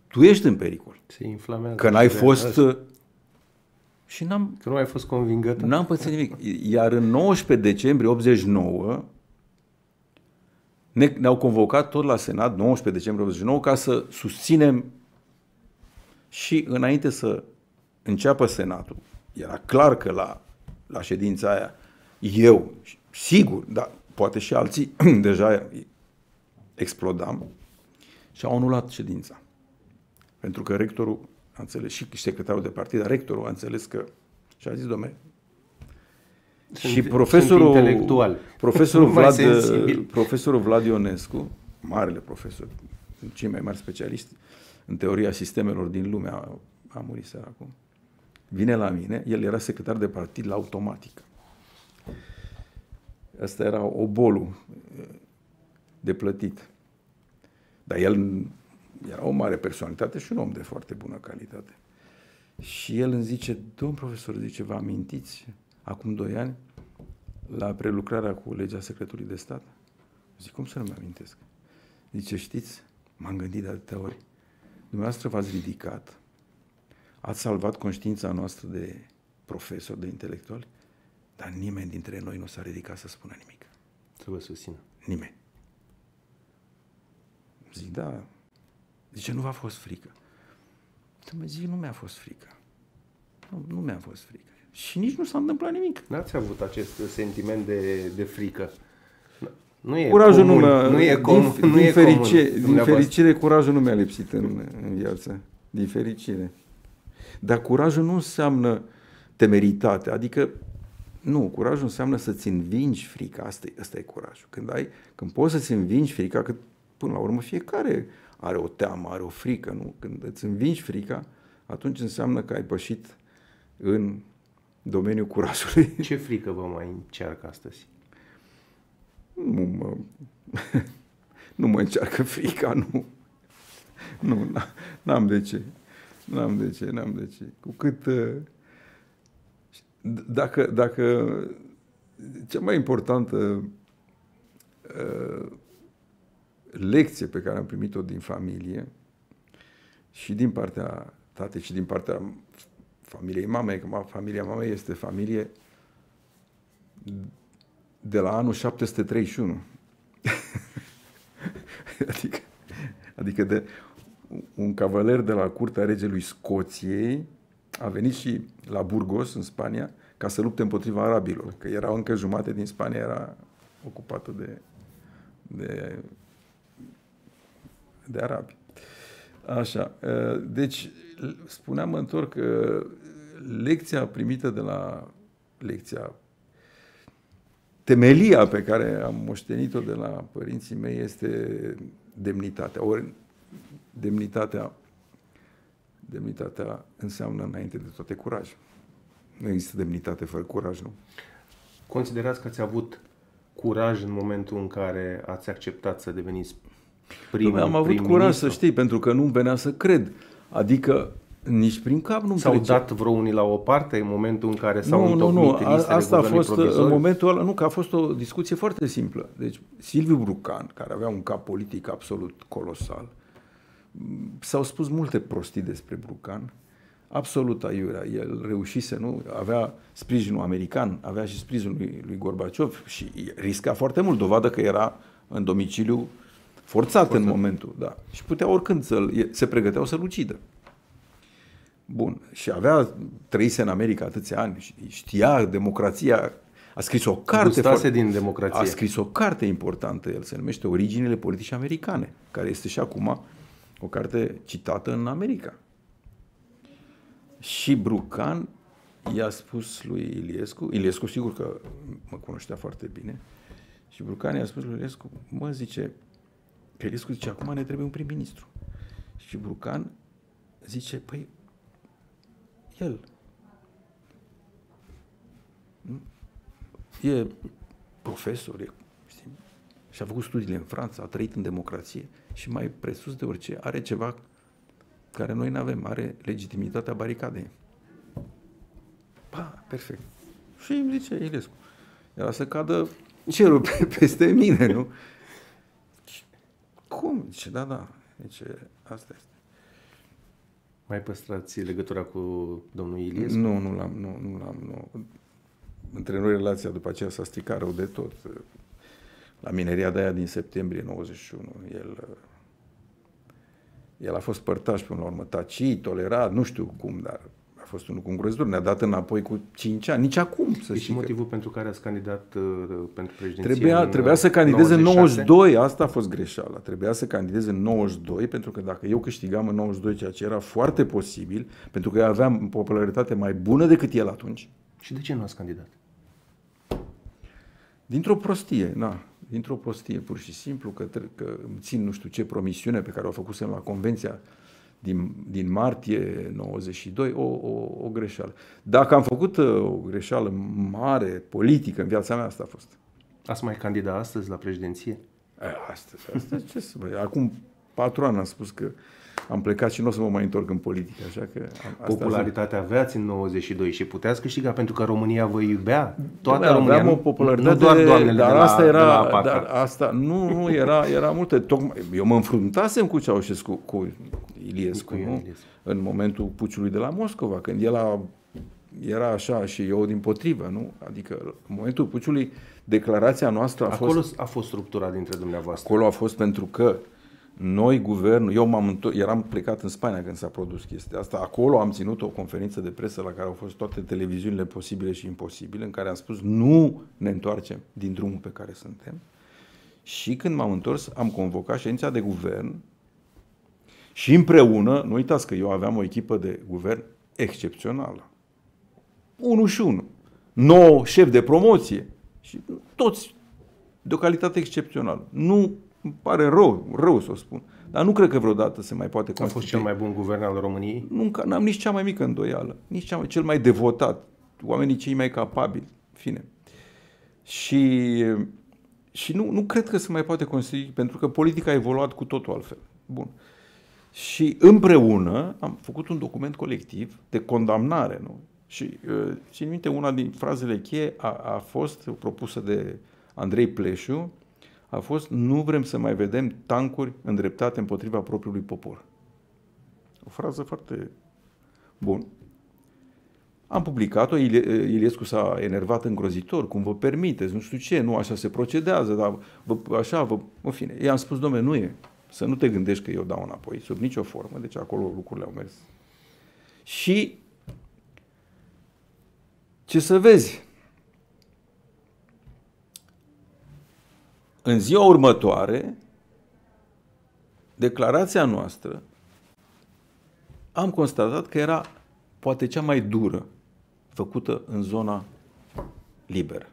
tu ești în pericol. Se inflamează. Că n-ai fost... Asta. Și n-am... Că nu ai fost convingător. N-am pățit nimic. Iar în 19 decembrie 89 ne, ne-au convocat tot la Senat, 19 decembrie 89, ca să susținem și înainte să înceapă Senatul, era clar că la, la ședința aia eu, sigur, dar poate și alții, (clears throat) deja explodam și au anulat ședința. Pentru că rectorul a înțeles și secretarul de partid, dar rectorul a înțeles că și a zis, domne, și profesorul, intelectual. Profesorul, (laughs) Vlad, profesorul Vlad Ionescu, marele profesor, cei mai mari specialiști în teoria sistemelor din lume, a, a murit acum, vine la mine, el era secretar de partid la automatică. Asta era obolul de plătit. Dar el era o mare personalitate și un om de foarte bună calitate. Și el îmi zice, domn profesor, zice, vă amintiți acum doi ani la prelucrarea cu legea secretului de stat? Zic, cum să nu mă amintesc? Zice, știți, m-am gândit de atâtea ori. Dumneavoastră v-ați ridicat, ați salvat conștiința noastră de profesor, de intelectuali, dar nimeni dintre noi nu s-a ridicat să spună nimic. Să vă susțină. Nimeni. Zic, da. Zice, nu v-a fost frică. Mă zic, nu mi-a fost frică. Nu, nu mi-a fost frică. Și nici nu s-a întâmplat nimic. N-ați avut acest sentiment de, de frică. Nu e curajul comun, nu, mi-a, nu e comun. Din, nu din, e ferice, comun, din fericire, curajul nu mi-a lipsit în, în viață. Din fericire. Dar curajul nu înseamnă temeritate. Adică, nu, curajul înseamnă să-ți învingi frica. Asta e, asta e curajul. Când, ai, când poți să-ți învingi frica, că până la urmă fiecare are o teamă, are o frică. Nu? Când îți învingi frica, atunci înseamnă că ai pășit în domeniul curajului. (laughs) Ce frică vă mai încearcă astăzi? Nu mă, (laughs) nu mă încearcă frica, nu. Nu, n-am de ce. N-am de ce, n-am de ce. Cu cât... Uh, dacă, dacă cea mai importantă uh, lecție pe care am primit-o din familie și din partea tatei și din partea familiei mamei, că familia mamei este familie de la anul 731. (laughs) adică, adică de un cavaler de la curtea regelui Scoției a venit și la Burgos, în Spania, ca să lupte împotriva arabilor, că era încă jumate din Spania era ocupată de, de, de arabi. Așa. Deci, spuneam, mă întorc, că lecția primită de la lecția temelia pe care am moștenit-o de la părinții mei este demnitatea. Ori demnitatea, demnitatea înseamnă înainte de toate curaj. Nu există demnitate fără curaj, nu? Considerați că ați avut curaj în momentul în care ați acceptat să deveniți primul Am avut prim curaj, ministru? să știi, pentru că nu venea să cred. Adică nici prin cap nu S-au trecea. dat vreo unii la o parte în momentul în care s-au nu, nu, întocmit nu. A, listele asta a guvernului fost provizoriu? în momentul ăla, nu, că a fost o discuție foarte simplă. Deci Silviu Brucan, care avea un cap politic absolut colosal, m, s-au spus multe prostii despre Brucan, absolut aiurea. El reușise, nu? Avea sprijinul american, avea și sprijinul lui, lui Gorbaciov și risca foarte mult, dovadă că era în domiciliu forțat, forțat. în momentul, da. Și putea oricând să se pregăteau să-l ucidă. Bun. Și avea, trăise în America atâția ani și știa democrația. A scris o carte Gustase foarte, din democrație. A scris o carte importantă, el se numește Originile politice americane, care este și acum o carte citată în America. Și Brucan i-a spus lui Iliescu, Iliescu sigur că mă cunoștea foarte bine, și Brucan i-a spus lui Iliescu, mă zice, că Iliescu zice, acum ne trebuie un prim-ministru. Și Brucan zice, păi, el. E profesor, e, știi, și a făcut studiile în Franța, a trăit în democrație și mai presus de orice are ceva care noi nu avem, are legitimitatea baricadei. Pa, perfect. Și îmi zice Ilescu, era să cadă cerul (laughs) pe, peste mine, nu? Cum? Zice, da, da. Zice, asta este. Mai păstrați legătura cu domnul Iliescu? Nu, nu l-am, nu, nu l-am, nu. Între noi relația după aceea s-a stricat rău de tot. La mineria de aia din septembrie 91, el, el a fost părtaș până la urmă, tacit, tolerat, nu știu cum, dar a fost unul cu îngrozitor, ne-a dat înapoi cu 5 ani, nici acum să E știi și că- motivul pentru care ați candidat uh, pentru președinție Trebuia, în, trebuia uh, să candideze în 96? 92, asta a fost greșeala. Trebuia să candideze în 92, pentru că dacă eu câștigam în 92, ceea ce era foarte posibil, pentru că eu aveam popularitate mai bună decât el atunci, Și de ce nu ați candidat? dintr-o prostie, na, dintr-o prostie, pur și simplu, că, tre- că îmi țin nu știu ce promisiune pe care o făcusem la convenția din, din martie 92, o, o, o greșeală. Dacă am făcut uh, o greșeală mare, politică, în viața mea, asta a fost. Ați mai candidat astăzi la președinție? E, Astăzi, astăzi, ce să vă... Acum patru ani am spus că am plecat și nu o să mă mai întorc în politică, așa că... am- Asta Popularitatea aveați în 92 și puteți câștiga pentru că România vă iubea. Toată Bă, România, aveam o nu- popularitate, nu doar doamnele dar de la, asta de era, la APAC. dar asta, nu, nu, era, era multe, tocmai, eu mă înfruntasem cu Ceaușescu, cu Iliescu, Cu Ion nu? Iliescu. în momentul puciului de la Moscova, când el a, era așa și eu din potrivă, nu? Adică în momentul puciului, declarația noastră a fost... Acolo a fost structura dintre dumneavoastră. Acolo a fost pentru că noi, guvernul, eu m-am întor- eram plecat în Spania când s-a produs chestia asta. Acolo am ținut o conferință de presă la care au fost toate televiziunile posibile și imposibile, în care am spus nu ne întoarcem din drumul pe care suntem. Și când m-am întors, am convocat ședința de guvern și împreună, nu uitați că eu aveam o echipă de guvern excepțională. Unul și unul. Nouă șef de promoție și toți de o calitate excepțională. Nu îmi pare rău, rău să o spun, dar nu cred că vreodată se mai poate A fost constitui. cel mai bun guvern al României? Nu, n-am nici cea mai mică îndoială, nici cea mai, cel mai devotat, oamenii cei mai capabili, în fine. Și, și nu, nu cred că se mai poate constitui, pentru că politica a evoluat cu totul altfel. Bun. Și împreună am făcut un document colectiv de condamnare, nu? Și uh, țin minte, una din frazele cheie a, a fost propusă de Andrei Pleșu, a fost nu vrem să mai vedem tancuri îndreptate împotriva propriului popor. O frază foarte bun. Am publicat-o, Ilie- Iliescu s-a enervat îngrozitor, cum vă permiteți, nu știu ce, nu așa se procedează, dar vă, așa, vă, în fine. I-am spus, domnule, nu e, să nu te gândești că eu dau înapoi, sub nicio formă, deci acolo lucrurile au mers. Și ce să vezi, în ziua următoare, declarația noastră am constatat că era poate cea mai dură făcută în zona liberă.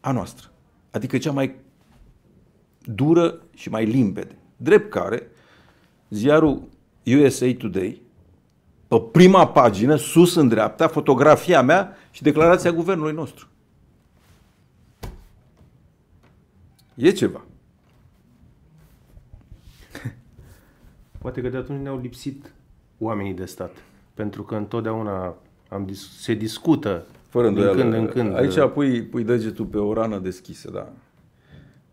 A noastră. Adică cea mai dură și mai limpede. Drept care, ziarul USA Today, pe prima pagină, sus în dreapta, fotografia mea și declarația guvernului nostru. E ceva. (laughs) Poate că de atunci ne-au lipsit oamenii de stat. Pentru că întotdeauna am dis- se discută Fără din îndoială. când în când. Aici pui, pui degetul pe o rană deschisă, da.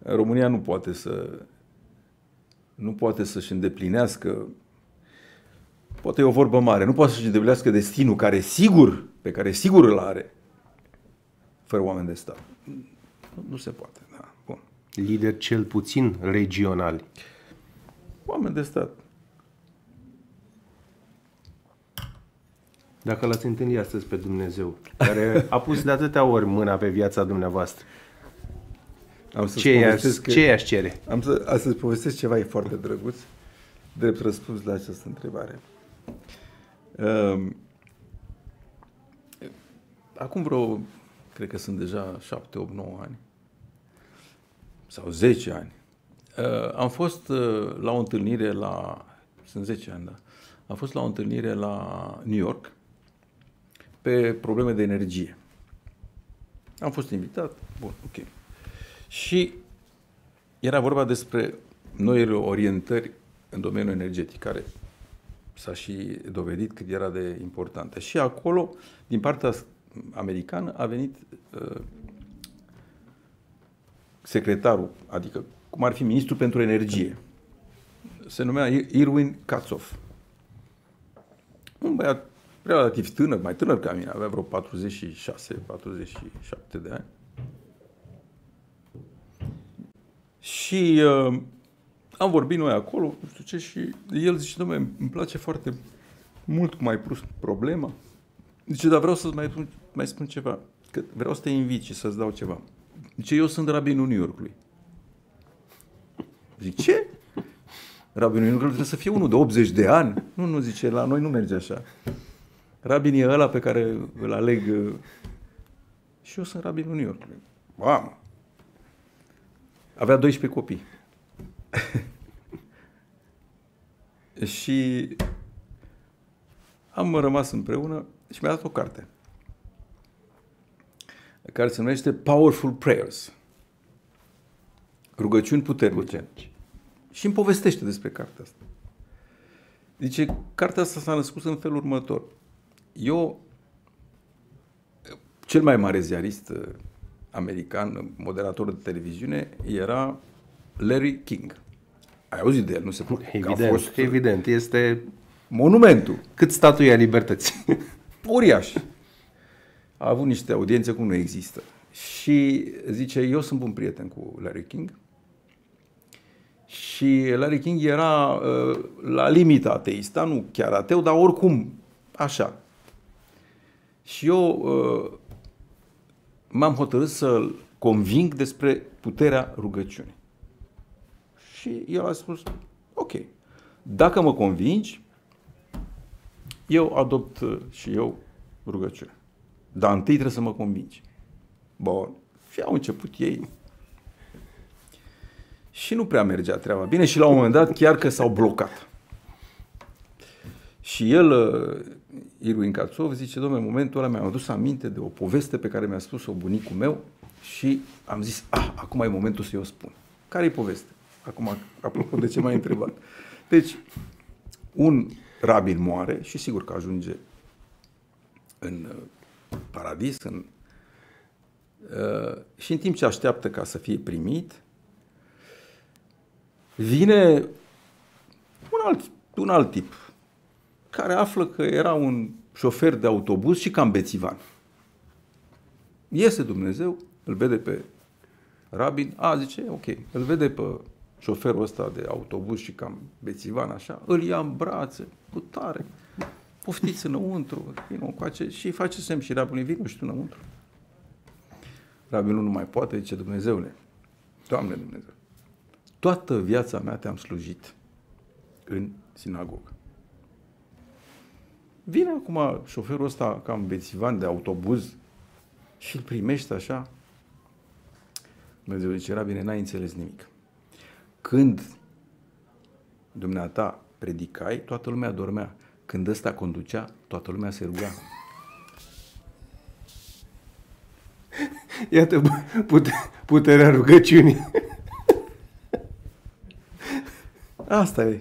România nu poate să nu poate să-și îndeplinească poate e o vorbă mare, nu poate să-și îndeplinească destinul care sigur, pe care sigur îl are fără oameni de stat. Nu, nu se poate, da. Bun. Lideri cel puțin regionali. Oameni de stat. Dacă l-ați întâlnit astăzi pe Dumnezeu, care a pus de atâtea ori mâna pe viața dumneavoastră, Am să ce i-aș, ce i-aș cere? Am să, am să povestesc ceva e foarte drăguț, drept răspuns la această întrebare. Um, acum vreo, cred că sunt deja 7, 8, 9 ani, sau 10 ani, uh, am fost uh, la o întâlnire la, sunt 10 ani, da, am fost la o întâlnire la New York pe probleme de energie. Am fost invitat, bun, ok. Și era vorba despre noile orientări în domeniul energetic, care s-a și dovedit cât era de importantă. Și acolo, din partea americană, a venit uh, secretarul, adică cum ar fi ministrul pentru energie. Se numea Irwin Katzoff. Un băiat relativ tânăr, mai tânăr ca mine, avea vreo 46, 47 de ani. Și uh, am vorbit noi acolo, nu știu ce, și el zice, domnule, îmi place foarte mult cum ai pus problema. Zice, dar vreau să-ți mai, spun, mai spun ceva, că vreau să te invit și să-ți dau ceva. Zice, eu sunt rabinul New Yorkului. Zic, ce? Rabinul New Yorkului trebuie să fie unul de 80 de ani. Nu, nu, zice, la noi nu merge așa. Rabin e ăla pe care îl aleg uh, și eu sunt rabinul New Yorkului. Mamă! Avea 12 copii. (laughs) și am rămas împreună și mi-a dat o carte care se numește Powerful Prayers. Rugăciuni puternice. puternice. Și îmi povestește despre cartea asta. Zice, cartea asta s-a născut în felul următor. Eu, cel mai mare ziarist uh, american, moderator de televiziune, era Larry King. Ai auzit de el, nu se poate. Evident, a fost evident, este monumentul. Cât statuia libertății. Uriaș. A avut niște audiențe cum nu există. Și zice, eu sunt bun prieten cu Larry King. Și Larry King era uh, la limita ateist, nu chiar ateu, dar oricum așa. Și eu uh, m-am hotărât să-l conving despre puterea rugăciunii. Și el a spus, ok, dacă mă convingi, eu adopt uh, și eu rugăciunea. Dar întâi trebuie să mă convingi. Bun. Și au început ei. Și nu prea mergea treaba bine și la un moment dat chiar că s-au blocat. Și el, uh, Irwin Katsov, zice, domnule, în momentul ăla mi-am adus aminte de o poveste pe care mi-a spus-o bunicul meu și am zis, ah, acum e momentul să-i o spun. Care e poveste? Acum, apropo de ce m-ai întrebat. Deci, un rabin moare și sigur că ajunge în uh, paradis, în, uh, și în timp ce așteaptă ca să fie primit, vine un alt, un alt tip care află că era un șofer de autobuz și cam bețivan. Iese Dumnezeu, îl vede pe rabin, a, zice, ok, îl vede pe șoferul ăsta de autobuz și cam bețivan așa, îl ia în brațe, cu tare, poftiți înăuntru, vină încoace și face semn și rabinul, vină și tu înăuntru. Rabinul nu mai poate, zice, Dumnezeule, Doamne Dumnezeu, toată viața mea te-am slujit în sinagogă. Vine acum șoferul ăsta cam bețivan de autobuz și îl primește așa. Dumnezeu zice, bine, n-ai înțeles nimic. Când dumneata predicai, toată lumea dormea. Când ăsta conducea, toată lumea se ruga. Iată puterea rugăciunii. Asta e.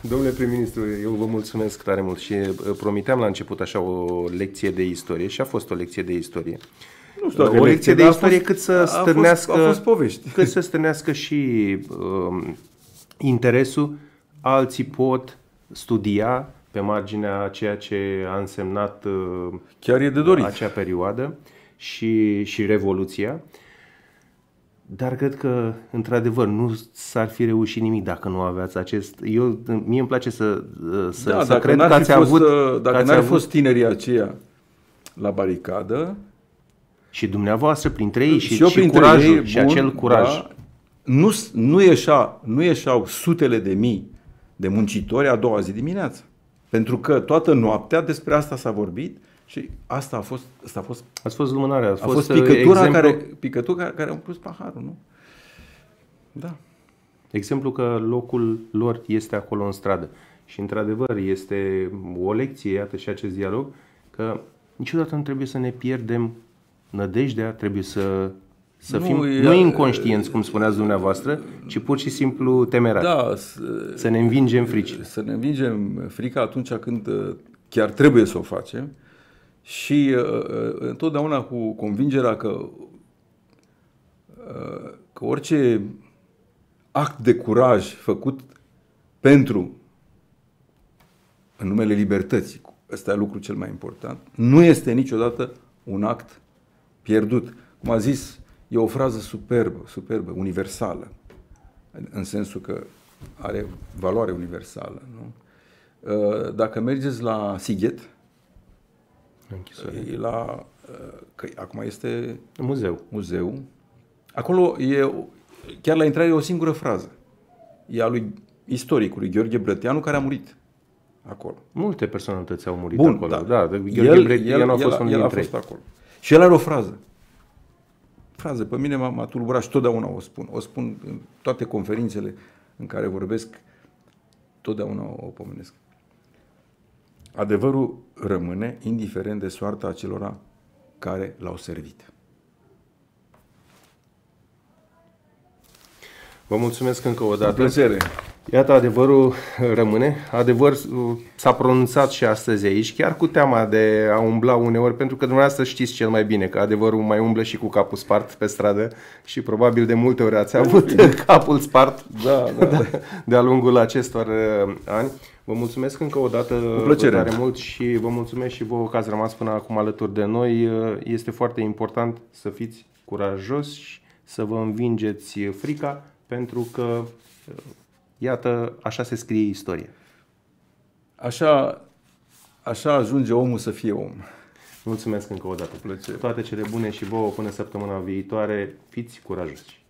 Domnule prim-ministru, eu vă mulțumesc tare mult și uh, promiteam la început așa o lecție de istorie și a fost o lecție de istorie. Nu știu o lecție de istorie fost, cât să stârnească, a fost, a fost povești. cât să stârnească și um, interesul, alții pot studia pe marginea ceea ce a însemnat uh, chiar e de dorit. acea perioadă și, și Revoluția. dar cred că, într-adevăr, nu s-ar fi reușit nimic dacă nu aveați acest... Eu, mie îmi place să, să, da, să dacă cred n-ar că fi ați fost, avut... uh, că Dacă ați n-ar fi avut- fost tinerii aceia la baricadă, Și dumneavoastră printre ei și, și, eu printre curajul, ei, și bun, acel curaj. Da, nu, s- nu, ieșa, nu ieșeau sutele de mii de muncitori a doua zi dimineață. Pentru că toată noaptea despre asta s-a vorbit și asta a fost, asta a fost, Ați fost lumânarea, ați a fost uh, picătura, exemplu, care, picătura care, care a umplut paharul, nu? Da. exemplu că locul lor este acolo în stradă. Și într-adevăr este o lecție, iată și acest dialog, că niciodată nu trebuie să ne pierdem nădejdea, trebuie să, să Nu, fim e- nu inconștienți, cum spuneați dumneavoastră, ci pur și simplu temerari. Da, s- Să ne învingem fricile. să ne învingem frica atunci când uh, chiar trebuie să o facem și uh, uh, întotdeauna cu convingerea că, uh, că orice act de curaj făcut pentru în numele libertății, ăsta e lucrul cel mai important, nu este niciodată un act pierdut. Cum a zis, e o frază superbă, superbă, universală, în sensul că are valoare universală. Nu? Uh, Dacă mergeți la Sighet, Închisoare. e la, uh, că acum este Muzeu. muzeu, acolo e, chiar la intrare e o singură frază. E a lui istoricului Gheorghe Brăteanu care a murit acolo. Multe personalități au murit Bun, acolo. da. Da, da Gheorghe Bretianu a fost el, unul el a dintre ei. fost acolo. Și el are o frază. Frază, pe mine m-a, m-a tulburat și totdeauna o spun. O spun în toate conferințele în care vorbesc, totdeauna o, o pomenesc. Adevărul rămâne indiferent de soarta acelora care l-au servit. Vă mulțumesc încă o Cu dată. plăcere. Iată, adevărul rămâne. Adevăr uh, s-a pronunțat și astăzi aici, chiar cu teama de a umbla uneori, pentru că dumneavoastră știți cel mai bine că adevărul mai umblă și cu capul spart pe stradă și probabil de multe ori ați avut (laughs) capul spart Da, da, (laughs) da. de-a lungul acestor uh, ani. Vă mulțumesc încă o dată plăcere. tare mult și vă mulțumesc și vouă că ați rămas până acum alături de noi. Uh, Este foarte important să fiți curajoși, să vă învingeți frica, pentru că, uh, iată, așa se scrie istoria. Așa, așa ajunge omul să fie om. Mulțumesc încă o dată. Plăcere. Toate cele bune și vouă până săptămâna viitoare. Fiți curajoși!